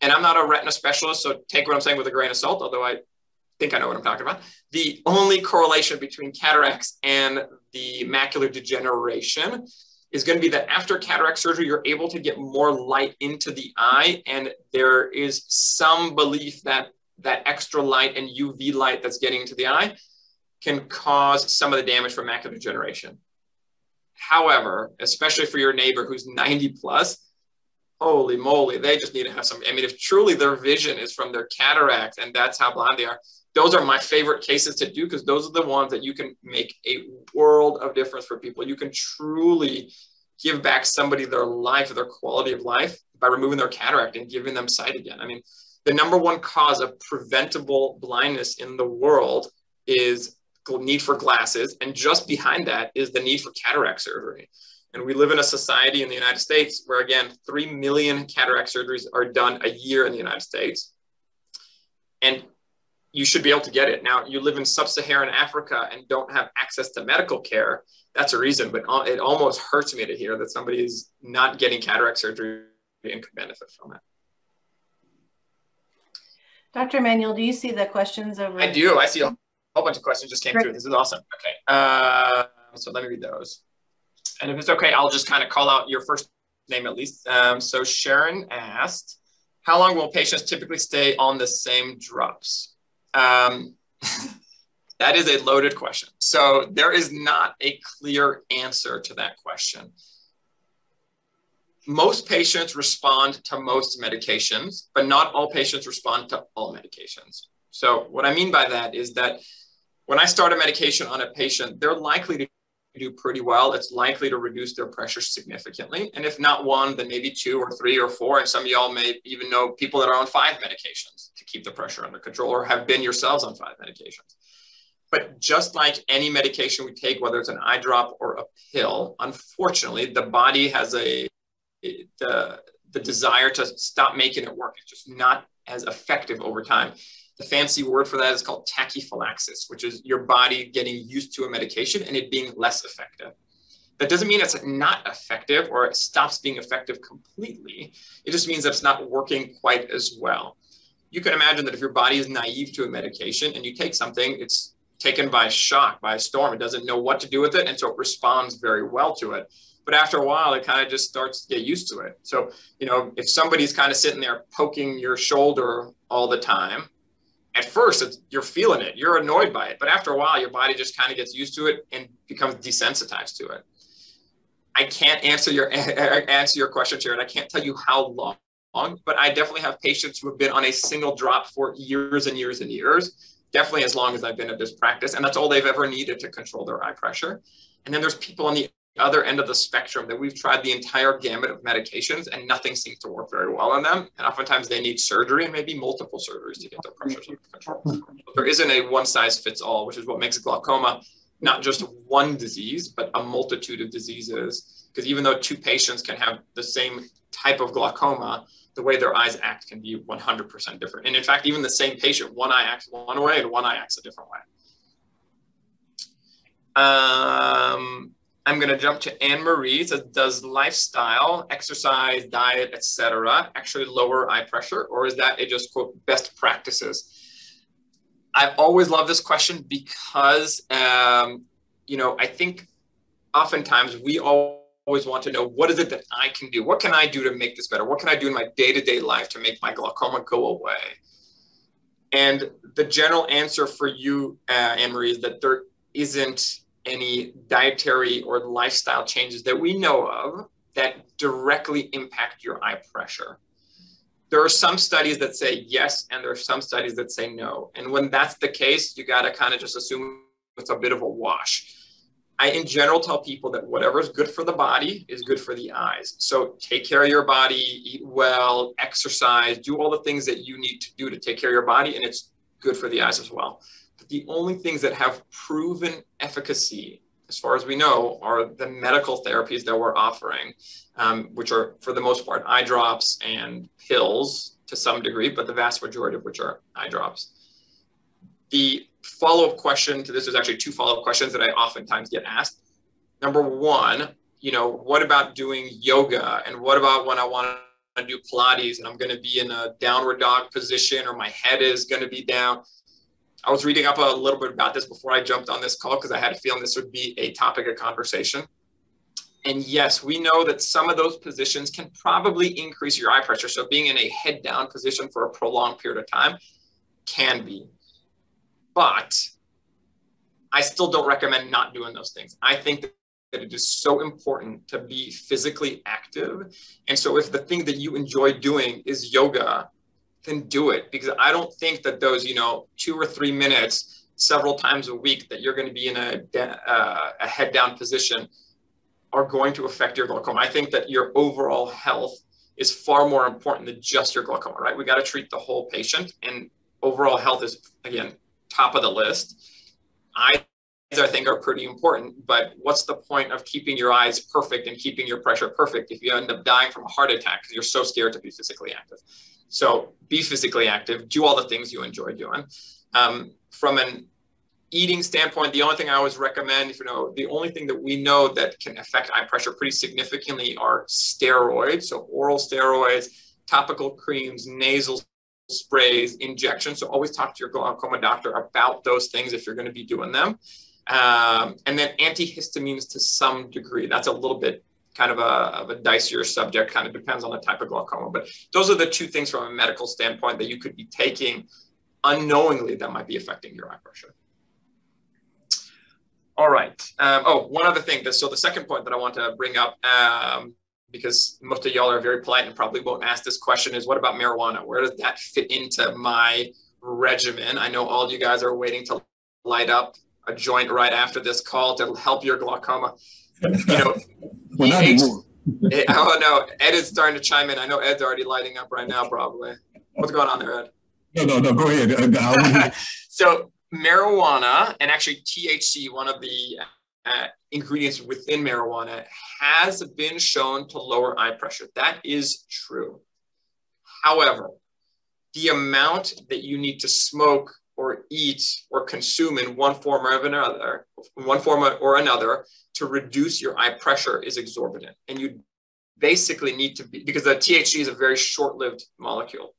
and I'm not a retina specialist, so take what I'm saying with a grain of salt, although I think I know what I'm talking about. The only correlation between cataracts and the macular degeneration is going to be that after cataract surgery, you're able to get more light into the eye. And there is some belief that that extra light and UV light that's getting into the eye can cause some of the damage from macular degeneration. However, especially for your neighbor who's 90 plus, holy moly, they just need to have some. I mean, if truly their vision is from their cataract and that's how blind they are, those are my favorite cases to do because those are the ones that you can make a world of difference for people. You can truly give back somebody their life, their quality of life by removing their cataract and giving them sight again. I mean, the number one cause of preventable blindness in the world is need for glasses. And just behind that is the need for cataract surgery. And we live in a society in the United States where, again, 3 million cataract surgeries are done a year in the United States. And you should be able to get it. Now, you live in sub-Saharan Africa and don't have access to medical care. That's a reason, but it almost hurts me to hear that somebody is not getting cataract surgery and could benefit from it. Dr. Emanuel, do you see the questions over? I do. I see a whole bunch of questions just came through. This is awesome. Okay. Uh, so let me read those. And if it's okay, I'll just kind of call out your first name at least. Um, so Sharon asked, how long will patients typically stay on the same drops? Um, that is a loaded question. So there is not a clear answer to that question. Most patients respond to most medications, but not all patients respond to all medications. So what I mean by that is that when I start a medication on a patient, they're likely to do pretty well. It's likely to reduce their pressure significantly. And if not one, then maybe two or three or four. And some of y'all may even know people that are on five medications to keep the pressure under control or have been yourselves on five medications. But just like any medication we take, whether it's an eye drop or a pill, unfortunately, the body has a the, the desire to stop making it work. It's just not as effective over time. The fancy word for that is called tachyphylaxis, which is your body getting used to a medication and it being less effective. That doesn't mean it's not effective or it stops being effective completely. It just means that it's not working quite as well. You can imagine that if your body is naive to a medication and you take something, it's taken by shock, by a storm. It doesn't know what to do with it. And so it responds very well to it. But after a while, it kind of just starts to get used to it. So, you know, if somebody's kind of sitting there poking your shoulder all the time, at first you're feeling it, you're annoyed by it, but after a while, your body just kind of gets used to it and becomes desensitized to it. I can't answer your answer your question, Jared. I can't tell you how long, but I definitely have patients who have been on a single drop for years and years and years. Definitely as long as I've been at this practice, and that's all they've ever needed to control their eye pressure. And then there's people on the other end of the spectrum that we've tried the entire gamut of medications and nothing seems to work very well on them. And oftentimes they need surgery and maybe multiple surgeries to get their pressures under control. But there isn't a one size fits all, which is what makes glaucoma not just one disease, but a multitude of diseases. Because even though two patients can have the same type of glaucoma, the way their eyes act can be 100% different. And in fact, even the same patient, one eye acts one way and one eye acts a different way. Um, I'm going to jump to Anne Marie. It says, does lifestyle, exercise, diet, etc., actually lower eye pressure, or is that a just quote best practices? I've always loved this question because, um, you know, I think oftentimes we always want to know what is it that I can do? What can I do to make this better? What can I do in my day to day life to make my glaucoma go away? And the general answer for you, uh, Anne Marie, is that there isn't any dietary or lifestyle changes that we know of that directly impact your eye pressure. There are some studies that say yes, and there are some studies that say no. And when that's the case, you got to kind of just assume it's a bit of a wash. I, in general, tell people that whatever is good for the body is good for the eyes. So take care of your body, eat well, exercise, do all the things that you need to do to take care of your body, and it's good for the eyes as well the only things that have proven efficacy, as far as we know, are the medical therapies that we're offering, um, which are, for the most part, eye drops and pills to some degree, but the vast majority of which are eye drops. The follow up question to this is actually two follow up questions that I oftentimes get asked. Number one, you know, what about doing yoga? And what about when I want to do Pilates and I'm going to be in a downward dog position or my head is going to be down? I was reading up a little bit about this before I jumped on this call because I had a feeling this would be a topic of conversation. And yes, we know that some of those positions can probably increase your eye pressure. So being in a head down position for a prolonged period of time can be. But I still don't recommend not doing those things. I think that it is so important to be physically active. And so if the thing that you enjoy doing is yoga then do it because I don't think that those, you know, two or three minutes several times a week that you're going to be in a, uh, a head down position are going to affect your glaucoma. I think that your overall health is far more important than just your glaucoma, right? We got to treat the whole patient and overall health is again top of the list. Eyes I think are pretty important, but what's the point of keeping your eyes perfect and keeping your pressure perfect if you end up dying from a heart attack because you're so scared to be physically active? So be physically active, do all the things you enjoy doing. Um, from an eating standpoint, the only thing I always recommend, if you know, the only thing that we know that can affect eye pressure pretty significantly are steroids. So oral steroids, topical creams, nasal sprays, injections. So always talk to your glaucoma doctor about those things if you're going to be doing them. Um, and then antihistamines to some degree. That's a little bit kind of a, of a dicier subject, kind of depends on the type of glaucoma. But those are the two things from a medical standpoint that you could be taking unknowingly that might be affecting your eye pressure. All right. Um, oh, one other thing. So the second point that I want to bring up, um, because most of y'all are very polite and probably won't ask this question, is what about marijuana? Where does that fit into my regimen? I know all you guys are waiting to light up a joint right after this call to help your glaucoma. You know, well, not anymore. it, oh no, Ed is starting to chime in. I know Ed's already lighting up right now, probably. What's going on there, Ed? No, no, no. Go ahead. so marijuana and actually THC, one of the uh, ingredients within marijuana, has been shown to lower eye pressure. That is true. However, the amount that you need to smoke or eat or consume in one form or another, one form or another, to reduce your eye pressure is exorbitant. And you basically need to be because the THC is a very short-lived molecule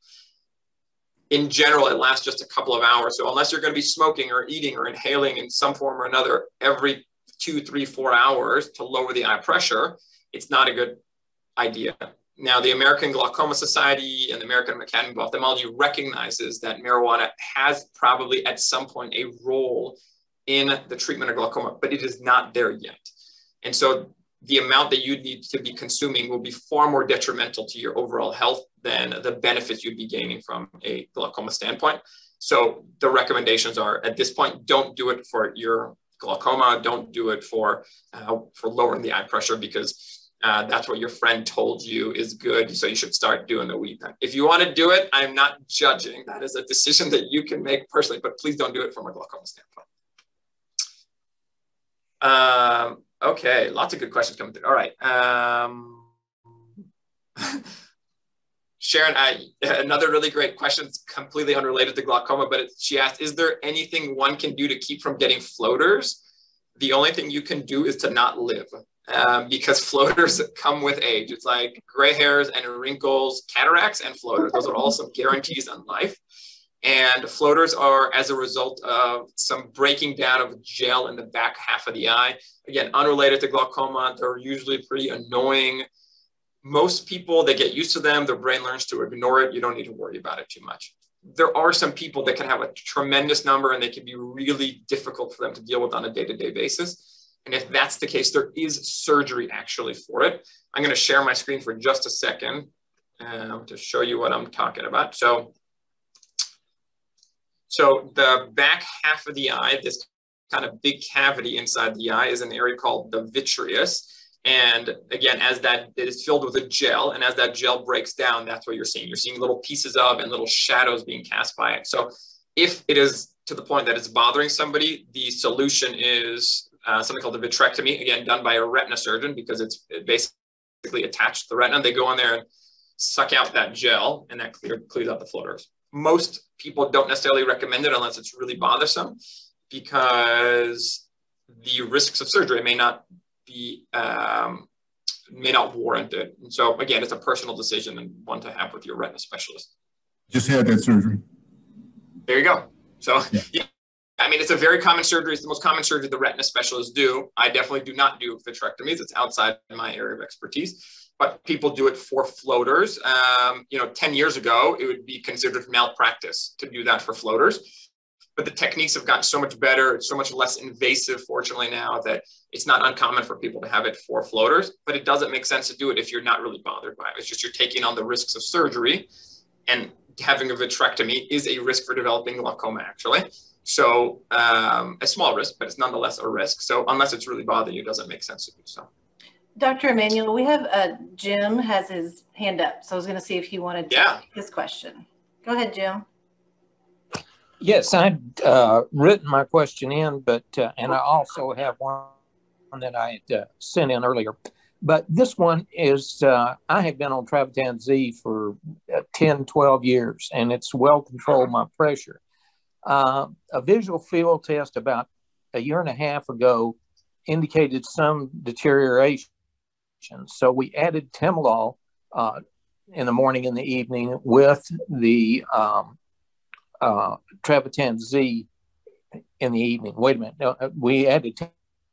in general, it lasts just a couple of hours. So unless you're going to be smoking or eating or inhaling in some form or another every two, three, four hours to lower the eye pressure, it's not a good idea. Now, the American Glaucoma Society and the American Academy of Ophthalmology recognizes that marijuana has probably at some point a role in the treatment of glaucoma, but it is not there yet. And so the amount that you need to be consuming will be far more detrimental to your overall health than the benefits you'd be gaining from a glaucoma standpoint. So the recommendations are at this point, don't do it for your glaucoma, don't do it for, uh, for lowering the eye pressure because uh, that's what your friend told you is good. So you should start doing the weed. If you want to do it, I'm not judging. That is a decision that you can make personally, but please don't do it from a glaucoma standpoint. Um, Okay, lots of good questions coming through. All right. Um, Sharon, I, another really great question. It's completely unrelated to glaucoma, but it, she asked, is there anything one can do to keep from getting floaters? The only thing you can do is to not live um, because floaters come with age. It's like gray hairs and wrinkles, cataracts and floaters. Those are all some guarantees on life. And floaters are as a result of some breaking down of gel in the back half of the eye. Again, unrelated to glaucoma, they're usually pretty annoying. Most people, they get used to them, their brain learns to ignore it. You don't need to worry about it too much. There are some people that can have a tremendous number and they can be really difficult for them to deal with on a day to day basis. And if that's the case, there is surgery actually for it. I'm going to share my screen for just a second um, to show you what I'm talking about. So so the back half of the eye, this kind of big cavity inside the eye is an area called the vitreous. And again, as that it is filled with a gel, and as that gel breaks down, that's what you're seeing. You're seeing little pieces of and little shadows being cast by it. So if it is to the point that it's bothering somebody, the solution is uh, something called a vitrectomy, again, done by a retina surgeon because it's basically attached to the retina. They go in there and suck out that gel, and that clear, clears out the floaters most people don't necessarily recommend it unless it's really bothersome because the risks of surgery may not be um, may not warrant it. And so again, it's a personal decision and one to have with your retina specialist. Just had that surgery. There you go. So yeah. yeah. I mean, it's a very common surgery. It's the most common surgery the retina specialists do. I definitely do not do vitrectomies. It's outside my area of expertise but people do it for floaters. Um, you know, 10 years ago, it would be considered malpractice to do that for floaters. But the techniques have gotten so much better. So much less invasive, fortunately, now that it's not uncommon for people to have it for floaters. But it doesn't make sense to do it if you're not really bothered by it. It's just you're taking on the risks of surgery. And having a vitrectomy is a risk for developing glaucoma, actually. So um, a small risk, but it's nonetheless a risk. So unless it's really bothering you, it doesn't make sense to do so. Dr. Emanuel, we have uh, Jim has his hand up, so I was going to see if he wanted to yeah. his question. Go ahead, Jim. Yes, I'd uh, written my question in, but uh, and I also have one that I had uh, sent in earlier. But this one is uh, I have been on Travatan Z for uh, 10, 12 years, and it's well controlled my pressure. Uh, a visual field test about a year and a half ago indicated some deterioration so we added Timolol uh, in the morning and the evening with the um, uh, Travatan Z in the evening. Wait a minute. No, uh, we added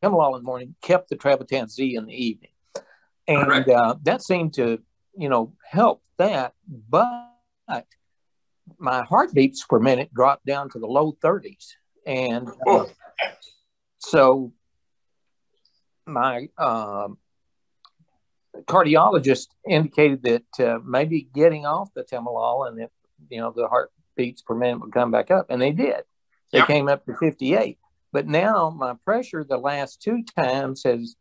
Timolol in the morning, kept the Travatan Z in the evening. And uh, that seemed to, you know, help that. But my heartbeats per minute dropped down to the low 30s. And uh, so my um, cardiologist indicated that uh, maybe getting off the Timolol and if, you know, the heartbeats per minute would come back up. And they did. They came up to 58. But now my pressure the last two times has,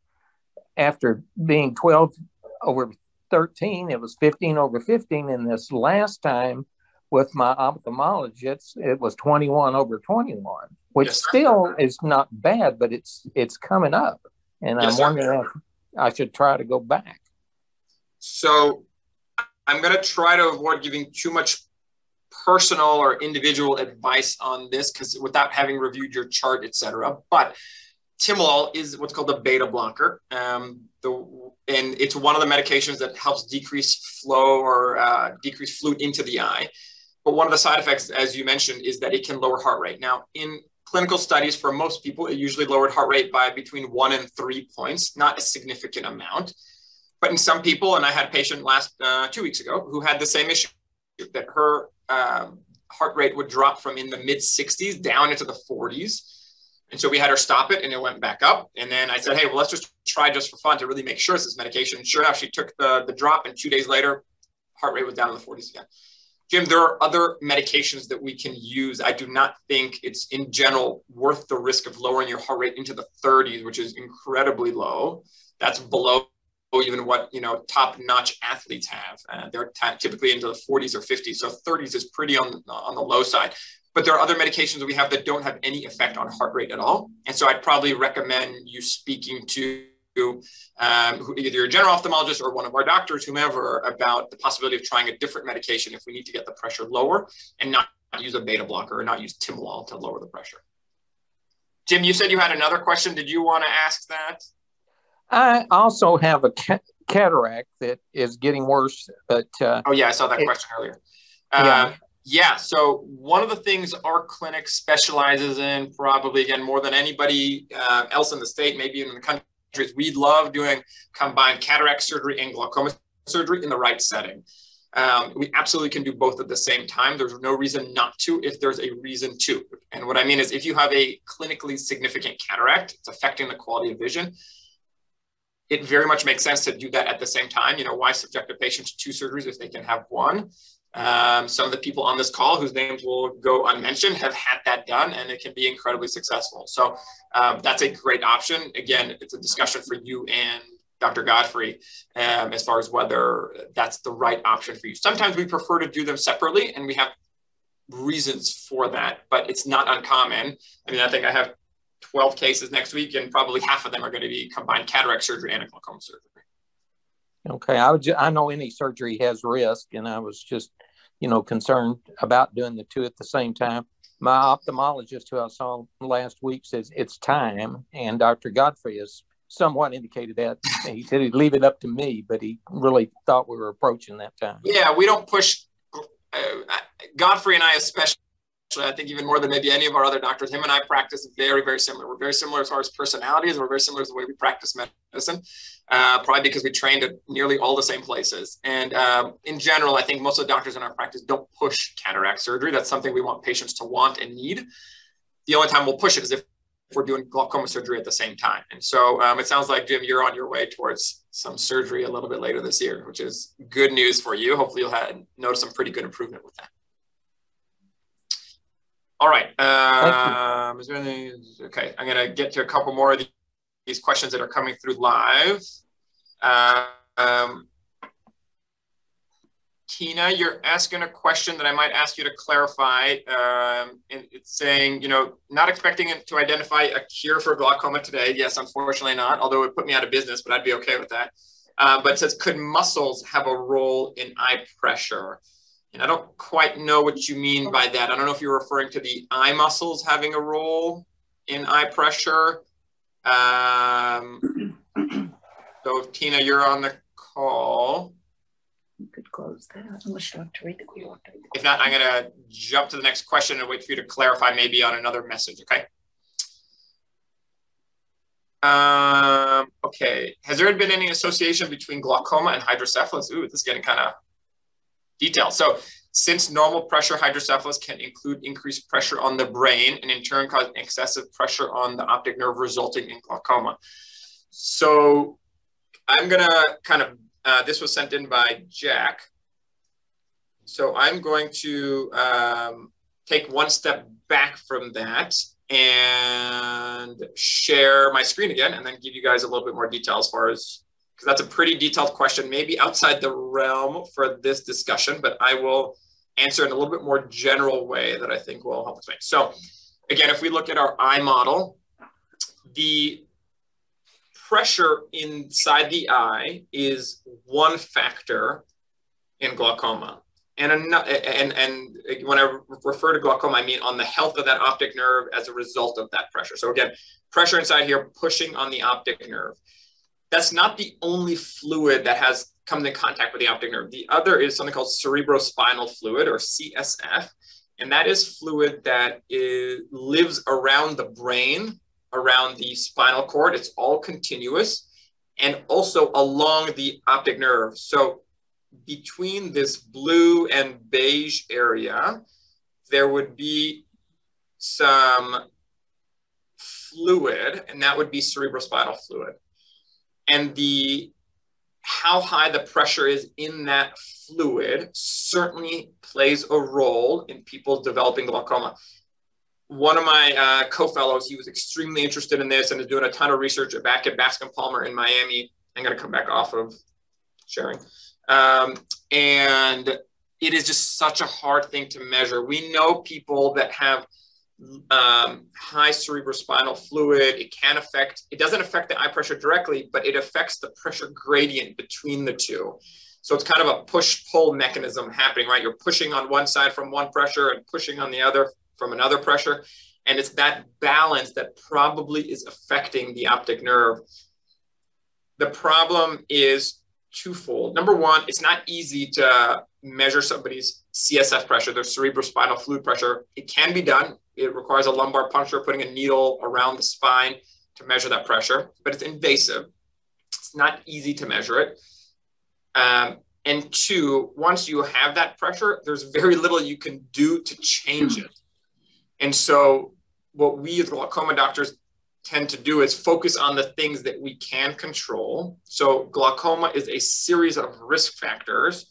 after being 12 over 13, it was 15 over 15. And this last time with my ophthalmologist, it was 21 over 21, which yes, still is not bad, but it's it's coming up. And yes, I'm wondering if I should try to go back. So I'm going to try to avoid giving too much personal or individual advice on this because without having reviewed your chart, etc. But Timolol is what's called a beta blocker. Um, the, and it's one of the medications that helps decrease flow or uh, decrease fluid into the eye. But one of the side effects, as you mentioned, is that it can lower heart rate. Now, in clinical studies, for most people, it usually lowered heart rate by between one and three points, not a significant amount. But in some people, and I had a patient last uh, two weeks ago who had the same issue that her um, heart rate would drop from in the mid 60s down into the 40s. And so we had her stop it and it went back up. And then I said, hey, well, let's just try just for fun to really make sure it's this medication. Sure enough, she took the, the drop and two days later, heart rate was down in the 40s again. Jim, there are other medications that we can use. I do not think it's in general worth the risk of lowering your heart rate into the 30s, which is incredibly low. That's below even what you know top-notch athletes have. Uh, they're t- typically into the 40s or 50s, so 30s is pretty on on the low side. But there are other medications we have that don't have any effect on heart rate at all, and so I'd probably recommend you speaking to um, either your general ophthalmologist or one of our doctors, whomever, about the possibility of trying a different medication if we need to get the pressure lower and not use a beta blocker or not use Timolol to lower the pressure. Jim, you said you had another question. Did you want to ask that? I also have a ca- cataract that is getting worse, but uh, oh yeah, I saw that it, question earlier. Uh, yeah. Yeah. So one of the things our clinic specializes in, probably again more than anybody uh, else in the state, maybe even in the country, is we love doing combined cataract surgery and glaucoma surgery in the right setting. Um, we absolutely can do both at the same time. There's no reason not to if there's a reason to. And what I mean is if you have a clinically significant cataract, it's affecting the quality of vision, it very much makes sense to do that at the same time. You know, why subject a patient to two surgeries if they can have one? Um, some of the people on this call whose names will go unmentioned have had that done and it can be incredibly successful. So um, that's a great option. Again, it's a discussion for you and Dr. Godfrey um, as far as whether that's the right option for you. Sometimes we prefer to do them separately and we have reasons for that, but it's not uncommon. I mean, I think I have 12 cases next week, and probably half of them are going to be combined cataract surgery and a glaucoma surgery. Okay, I would. Ju- I know any surgery has risk, and I was just, you know, concerned about doing the two at the same time. My ophthalmologist, who I saw last week, says it's time, and Dr. Godfrey has somewhat indicated that. He said he'd leave it up to me, but he really thought we were approaching that time. Yeah, we don't push. Uh, Godfrey and I, especially I think even more than maybe any of our other doctors, him and I practice very, very similar. We're very similar as far as personalities. We're very similar as the way we practice medicine, uh, probably because we trained at nearly all the same places. And um, in general, I think most of the doctors in our practice don't push cataract surgery. That's something we want patients to want and need. The only time we'll push it is if we're doing glaucoma surgery at the same time. And so um, it sounds like, Jim, you're on your way towards some surgery a little bit later this year, which is good news for you. Hopefully you'll have, notice some pretty good improvement with that. All right. Um, is there anything? Okay, I'm going to get to a couple more of these questions that are coming through live. Um, Tina, you're asking a question that I might ask you to clarify. Um, it's saying, you know, not expecting it to identify a cure for glaucoma today. Yes, unfortunately not, although it put me out of business, but I'd be okay with that. Uh, but it says, could muscles have a role in eye pressure? And I don't quite know what you mean by that. I don't know if you're referring to the eye muscles having a role in eye pressure. Um, so if Tina, you're on the call. You could close that unless you want to read the QR. If not, I'm going to jump to the next question and wait for you to clarify maybe on another message, okay? Um, okay, has there been any association between glaucoma and hydrocephalus? Ooh, this is getting kind of detailed. So since normal pressure hydrocephalus can include increased pressure on the brain and in turn cause excessive pressure on the optic nerve resulting in glaucoma. So I'm gonna kind of, uh, this was sent in by Jack. So I'm going to um, take one step back from that and share my screen again and then give you guys a little bit more detail as far as because that's a pretty detailed question maybe outside the realm for this discussion but i will answer in a little bit more general way that i think will help explain so again if we look at our eye model the pressure inside the eye is one factor in glaucoma and, and, and when I refer to glaucoma, I mean on the health of that optic nerve as a result of that pressure. So again, pressure inside here pushing on the optic nerve. That's not the only fluid that has come in contact with the optic nerve. The other is something called cerebrospinal fluid or CSF. And that is fluid that is, lives around the brain, around the spinal cord. It's all continuous and also along the optic nerve. So between this blue and beige area, there would be some fluid, and that would be cerebrospinal fluid. And the how high the pressure is in that fluid certainly plays a role in people developing glaucoma. One of my uh, co-fellows, he was extremely interested in this and is doing a ton of research back at Bascom Palmer in Miami. I'm going to come back off of sharing. Um, and it is just such a hard thing to measure. We know people that have um, high cerebrospinal fluid. It can affect, it doesn't affect the eye pressure directly, but it affects the pressure gradient between the two. So it's kind of a push pull mechanism happening, right? You're pushing on one side from one pressure and pushing on the other from another pressure. And it's that balance that probably is affecting the optic nerve. The problem is twofold. Number one, it's not easy to measure somebody's CSF pressure, their cerebrospinal fluid pressure. It can be done. It requires a lumbar puncture, putting a needle around the spine to measure that pressure, but it's invasive. It's not easy to measure it. Um, and two, once you have that pressure, there's very little you can do to change it. And so, what we as glaucoma doctors tend to do is focus on the things that we can control. So, glaucoma is a series of risk factors,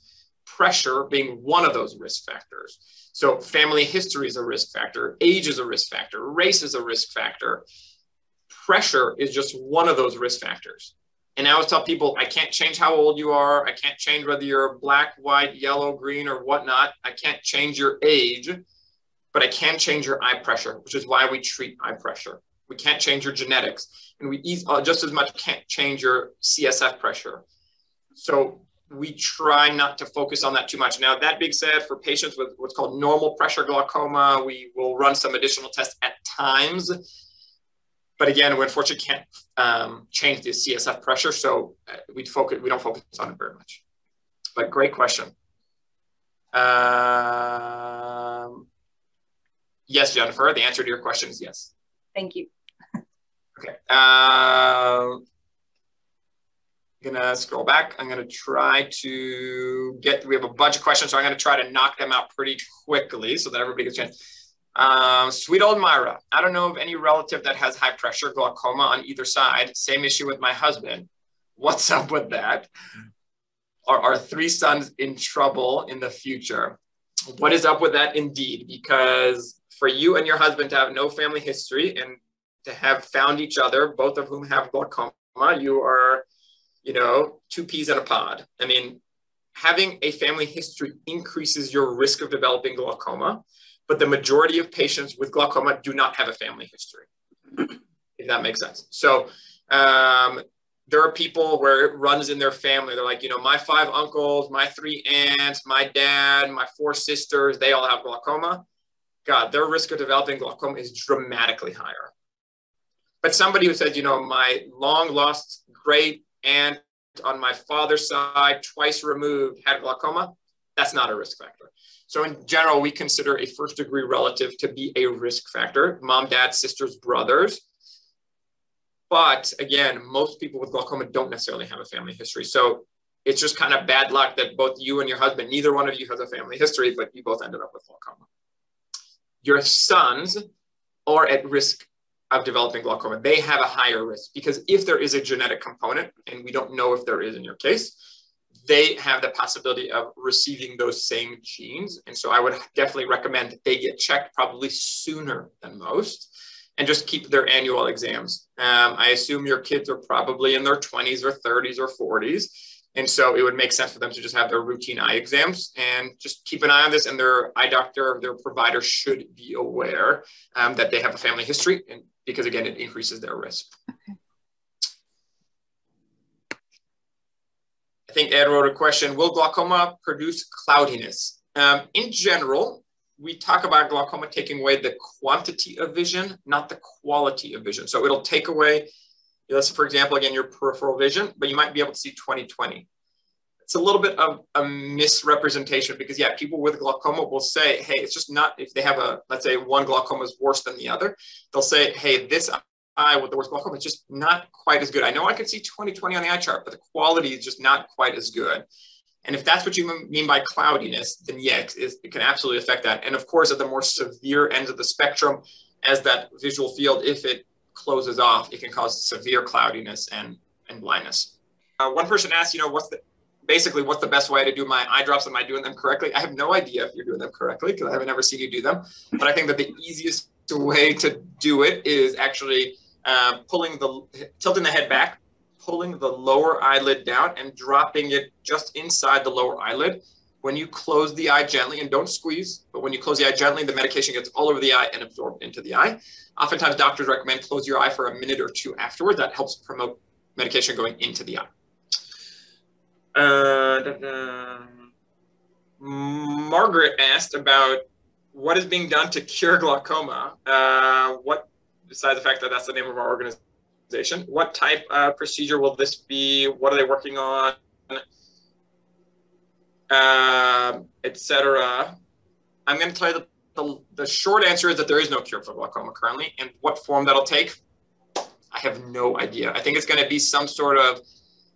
pressure being one of those risk factors. So, family history is a risk factor, age is a risk factor, race is a risk factor. Pressure is just one of those risk factors. And I always tell people, I can't change how old you are. I can't change whether you're black, white, yellow, green, or whatnot. I can't change your age, but I can change your eye pressure, which is why we treat eye pressure. We can't change your genetics, and we uh, just as much can't change your CSF pressure. So we try not to focus on that too much. Now, that being said, for patients with what's called normal pressure glaucoma, we will run some additional tests at times. But again, we unfortunately can't um, change the CSF pressure, so uh, we focus. We don't focus on it very much. But great question. Um, yes, Jennifer. The answer to your question is yes. Thank you. Okay. Uh, I'm gonna scroll back. I'm gonna try to get, we have a bunch of questions, so I'm gonna try to knock them out pretty quickly so that everybody gets a chance. Uh, sweet old Myra. I don't know of any relative that has high pressure, glaucoma on either side. Same issue with my husband. What's up with that? Are our three sons in trouble in the future? What is up with that indeed? Because for you and your husband to have no family history and to have found each other, both of whom have glaucoma, you are, you know, two peas in a pod. I mean, having a family history increases your risk of developing glaucoma, but the majority of patients with glaucoma do not have a family history, if that makes sense. So um, there are people where it runs in their family. They're like, you know, my five uncles, my three aunts, my dad, my four sisters, they all have glaucoma. God, their risk of developing glaucoma is dramatically higher. But somebody who says, you know, my long lost great aunt on my father's side, twice removed, had glaucoma, that's not a risk factor. So in general, we consider a first degree relative to be a risk factor, mom, dad, sisters, brothers. But again, most people with glaucoma don't necessarily have a family history. So it's just kind of bad luck that both you and your husband, neither one of you has a family history, but you both ended up with glaucoma. Your sons are at risk of developing glaucoma. They have a higher risk because if there is a genetic component, and we don't know if there is in your case, they have the possibility of receiving those same genes. And so I would definitely recommend that they get checked probably sooner than most and just keep their annual exams. Um, I assume your kids are probably in their 20s or 30s or 40s. And so it would make sense for them to just have their routine eye exams and just keep an eye on this. And their eye doctor, their provider should be aware um, that they have a family history, and because again, it increases their risk. Okay. I think Ed wrote a question, will glaucoma produce cloudiness? Um, in general, we talk about glaucoma taking away the quantity of vision, not the quality of vision. So it'll take away Let's, for example, again, your peripheral vision, but you might be able to see 20/20. It's a little bit of a misrepresentation because, yeah, people with glaucoma will say, hey, it's just not, if they have a, let's say one glaucoma is worse than the other, they'll say, hey, this eye with the worst glaucoma is just not quite as good. I know I can see 20/20 on the eye chart, but the quality is just not quite as good. And if that's what you mean by cloudiness, then yes, it can absolutely affect that. And of course, at the more severe ends of the spectrum, as that visual field, if it closes off, it can cause severe cloudiness and, and blindness. Uh, one person asked, you know, what's the, basically what's the best way to do my eye drops? Am I doing them correctly? I have no idea if you're doing them correctly because I haven't ever seen you do them. But I think that the easiest way to do it is actually uh, pulling the, tilting the head back, pulling the lower eyelid down and dropping it just inside the lower eyelid. When you close the eye gently and don't squeeze, but when you close the eye gently, the medication gets all over the eye and absorbed into the eye. Oftentimes, doctors recommend close your eye for a minute or two afterward. That helps promote medication going into the eye. Uh. Margaret asked about what is being done to cure glaucoma. Uh, what, besides the fact that that's the name of our organization, what type of procedure will this be? What are they working on? Uh, Etc. I'm going to tell you the the, the short answer is that there is no cure for glaucoma currently. And what form that'll take, I have no idea. I think it's going to be some sort of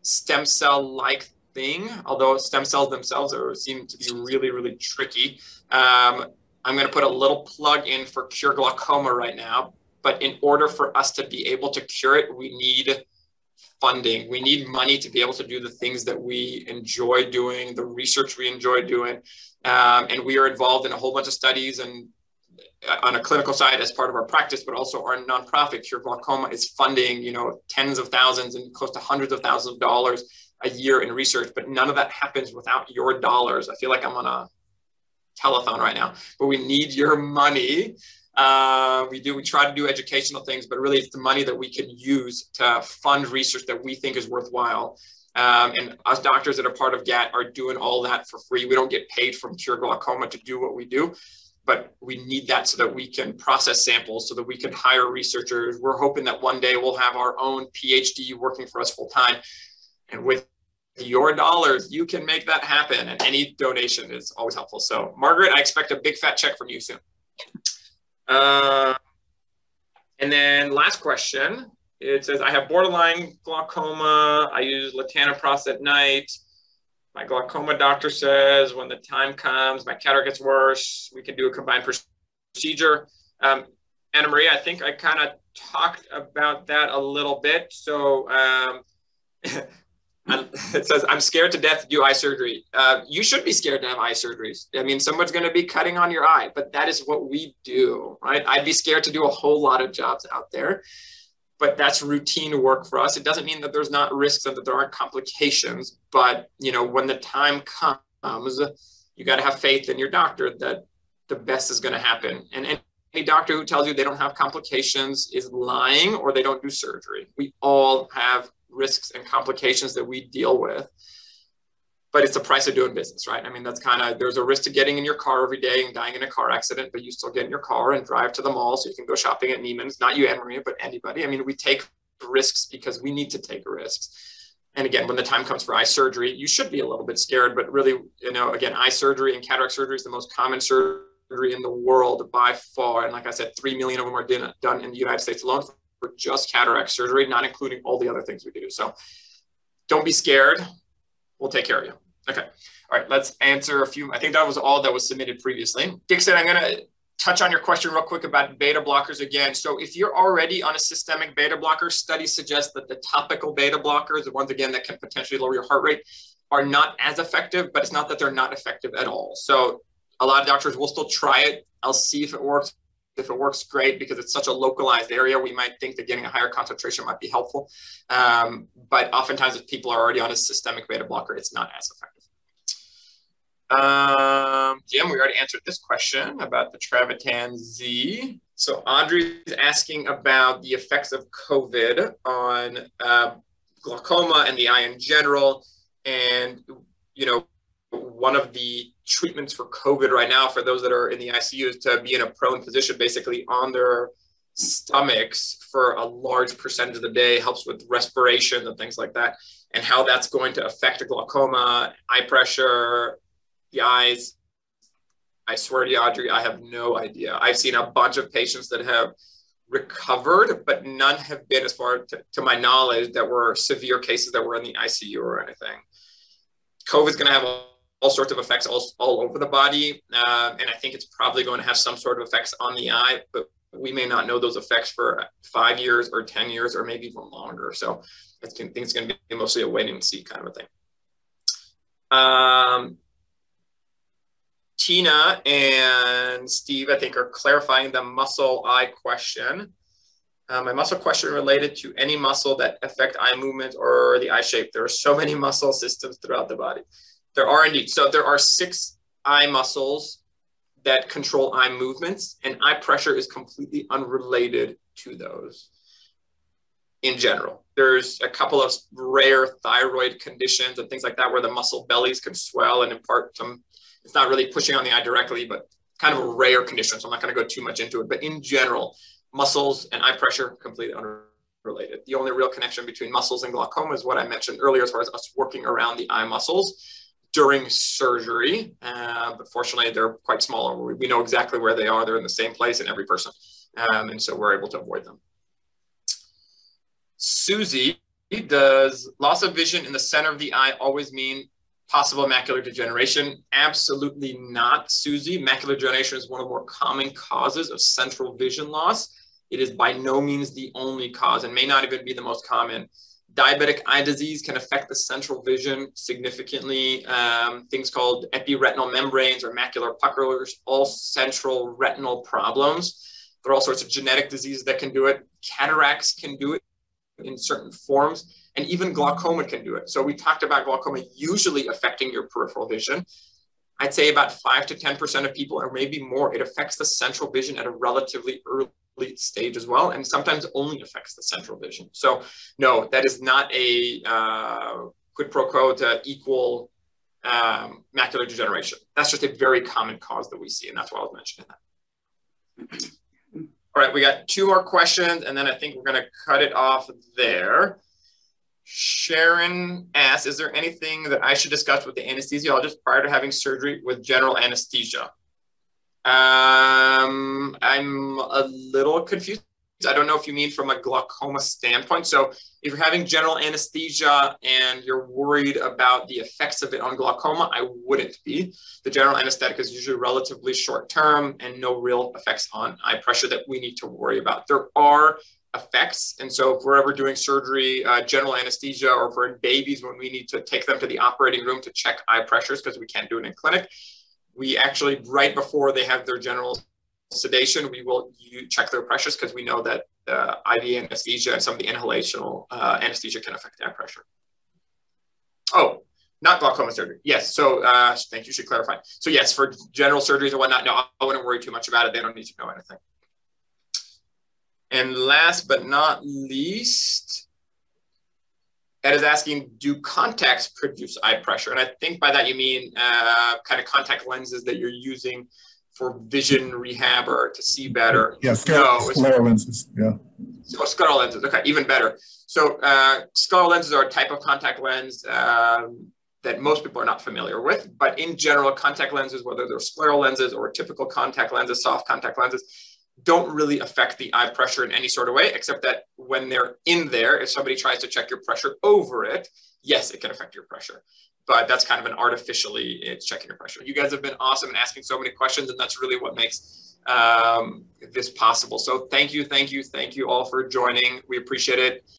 stem cell like thing, although stem cells themselves are, seem to be really, really tricky. Um, I'm going to put a little plug in for cure glaucoma right now. But in order for us to be able to cure it, we need funding. We need money to be able to do the things that we enjoy doing, the research we enjoy doing. Um, and we are involved in a whole bunch of studies and uh, on a clinical side as part of our practice, but also our nonprofit Cure Glaucoma is funding, you know, tens of thousands and close to hundreds of thousands of dollars a year in research. But none of that happens without your dollars. I feel like I'm on a telephone right now, but we need your money. Uh, we do, we try to do educational things, but really it's the money that we can use to fund research that we think is worthwhile. Um, and us doctors that are part of GAT are doing all that for free. We don't get paid from Cure Glaucoma to do what we do, but we need that so that we can process samples, so that we can hire researchers. We're hoping that one day we'll have our own PhD working for us full time. And with your dollars, you can make that happen. And any donation is always helpful. So, Margaret, I expect a big fat check from you soon. Uh, and then last question it says, I have borderline glaucoma. I use latanoprost at night. My glaucoma doctor says when the time comes, my cataract gets worse, we can do a combined procedure. Um, Anna Maria, I think I kind of talked about that a little bit. So um, it says, I'm scared to death to do eye surgery. Uh, you should be scared to have eye surgeries. I mean, someone's going to be cutting on your eye, but that is what we do, right? I'd be scared to do a whole lot of jobs out there but that's routine work for us. It doesn't mean that there's not risks and that there aren't complications, but you know, when the time comes, you got to have faith in your doctor that the best is going to happen. And any doctor who tells you they don't have complications is lying or they don't do surgery. We all have risks and complications that we deal with but it's the price of doing business, right? I mean, that's kind of there's a risk to getting in your car every day and dying in a car accident, but you still get in your car and drive to the mall so you can go shopping at Neiman's. Not you, Anne Maria, but anybody. I mean, we take risks because we need to take risks. and again, when the time comes for eye surgery, you should be a little bit scared, but really, you know, again, eye surgery and cataract surgery is the most common surgery in the world by far. And like I said, 3 million of them are done in the United States alone for just cataract surgery, not including all the other things we do. So don't be scared. We'll take care of you. Okay. All right, let's answer a few. I think that was all that was submitted previously. Dixon, I'm going to touch on your question real quick about beta blockers again. So if you're already on a systemic beta blocker, studies suggest that the topical beta blockers, the ones again that can potentially lower your heart rate, are not as effective, but it's not that they're not effective at all. So a lot of doctors will still try it. I'll see if it works. If it works, great, because it's such a localized area, we might think that getting a higher concentration might be helpful. Um, but oftentimes, if people are already on a systemic beta blocker, it's not as effective. Um, Jim, we already answered this question about the Travatan Z. So Audrey is asking about the effects of COVID on uh, glaucoma and the eye in general. And, you know, one of the treatments for COVID right now for those that are in the ICU is to be in a prone position, basically on their stomachs for a large percentage of the day, helps with respiration and things like that, and how that's going to affect a glaucoma, eye pressure, the eyes. I swear to you, Audrey, I have no idea. I've seen a bunch of patients that have recovered, but none have been, as far to, to my knowledge, that were severe cases that were in the ICU or anything. COVID is going to have all, sorts of effects all, all over the body, uh, and I think it's probably going to have some sort of effects on the eye, but we may not know those effects for five years or 10 years or maybe even longer. So I think it's going to be mostly a wait and see kind of a thing. Um, Tina and Steve, I think, are clarifying the muscle eye question. Um, my muscle question related to any muscle that affect eye movement or the eye shape. There are so many muscle systems throughout the body. There are indeed. So there are six eye muscles that control eye movements, and eye pressure is completely unrelated to those in general. There's a couple of rare thyroid conditions and things like that where the muscle bellies can swell and impart some it's not really pushing on the eye directly, but kind of a rare condition. So I'm not going to go too much into it. But in general, muscles and eye pressure completely unrelated. The only real connection between muscles and glaucoma is what I mentioned earlier, as far as us working around the eye muscles during surgery. Uh, but fortunately, they're quite small. We know exactly where they are. They're in the same place in every person. Um, and so we're able to avoid them. Susie, does loss of vision in the center of the eye always mean possible macular degeneration? Absolutely not, Susie. Macular degeneration is one of the more common causes of central vision loss. It is by no means the only cause and may not even be the most common. Diabetic eye disease can affect the central vision significantly. Um, things called epiretinal membranes or macular puckers, all central retinal problems. There are all sorts of genetic diseases that can do it. Cataracts can do it in certain forms and even glaucoma can do it. So we talked about glaucoma usually affecting your peripheral vision. I'd say about five to 10% of people, or maybe more, it affects the central vision at a relatively early stage as well, and sometimes only affects the central vision. So no, that is not a uh, quid pro quo to equal um, macular degeneration. That's just a very common cause that we see, and that's why I was mentioning that. All right, we got two more questions, and then I think we're going to cut it off there. Sharon asks, is there anything that I should discuss with the anesthesiologist prior to having surgery with general anesthesia? Um, I'm a little confused. I don't know if you mean from a glaucoma standpoint. So if you're having general anesthesia and you're worried about the effects of it on glaucoma, I wouldn't be. The general anesthetic is usually relatively short term and no real effects on eye pressure that we need to worry about. There are effects. And so if we're ever doing surgery, uh, general anesthesia, or for babies when we need to take them to the operating room to check eye pressures because we can't do it in clinic, we actually, right before they have their general sedation, we will check their pressures because we know that uh, IV anesthesia and some of the inhalational uh, anesthesia can affect eye pressure. Oh, not glaucoma surgery. Yes. So uh, thank you. Should clarify. So yes, for general surgeries and whatnot, no, I wouldn't worry too much about it. They don't need to know anything. And last but not least, Ed is asking, do contacts produce eye pressure? And I think by that you mean uh, kind of contact lenses that you're using for vision rehab or to see better. Yes, no, lenses, yeah. So scleral lenses, okay, even better. So uh, scleral lenses are a type of contact lens um, that most people are not familiar with, but in general, contact lenses, whether they're scleral lenses or typical contact lenses, soft contact lenses, don't really affect the eye pressure in any sort of way, except that when they're in there, if somebody tries to check your pressure over it, yes, it can affect your pressure. But that's kind of an artificially, it's checking your pressure. You guys have been awesome and asking so many questions, and that's really what makes um, this possible. So thank you, thank you, thank you all for joining. We appreciate it.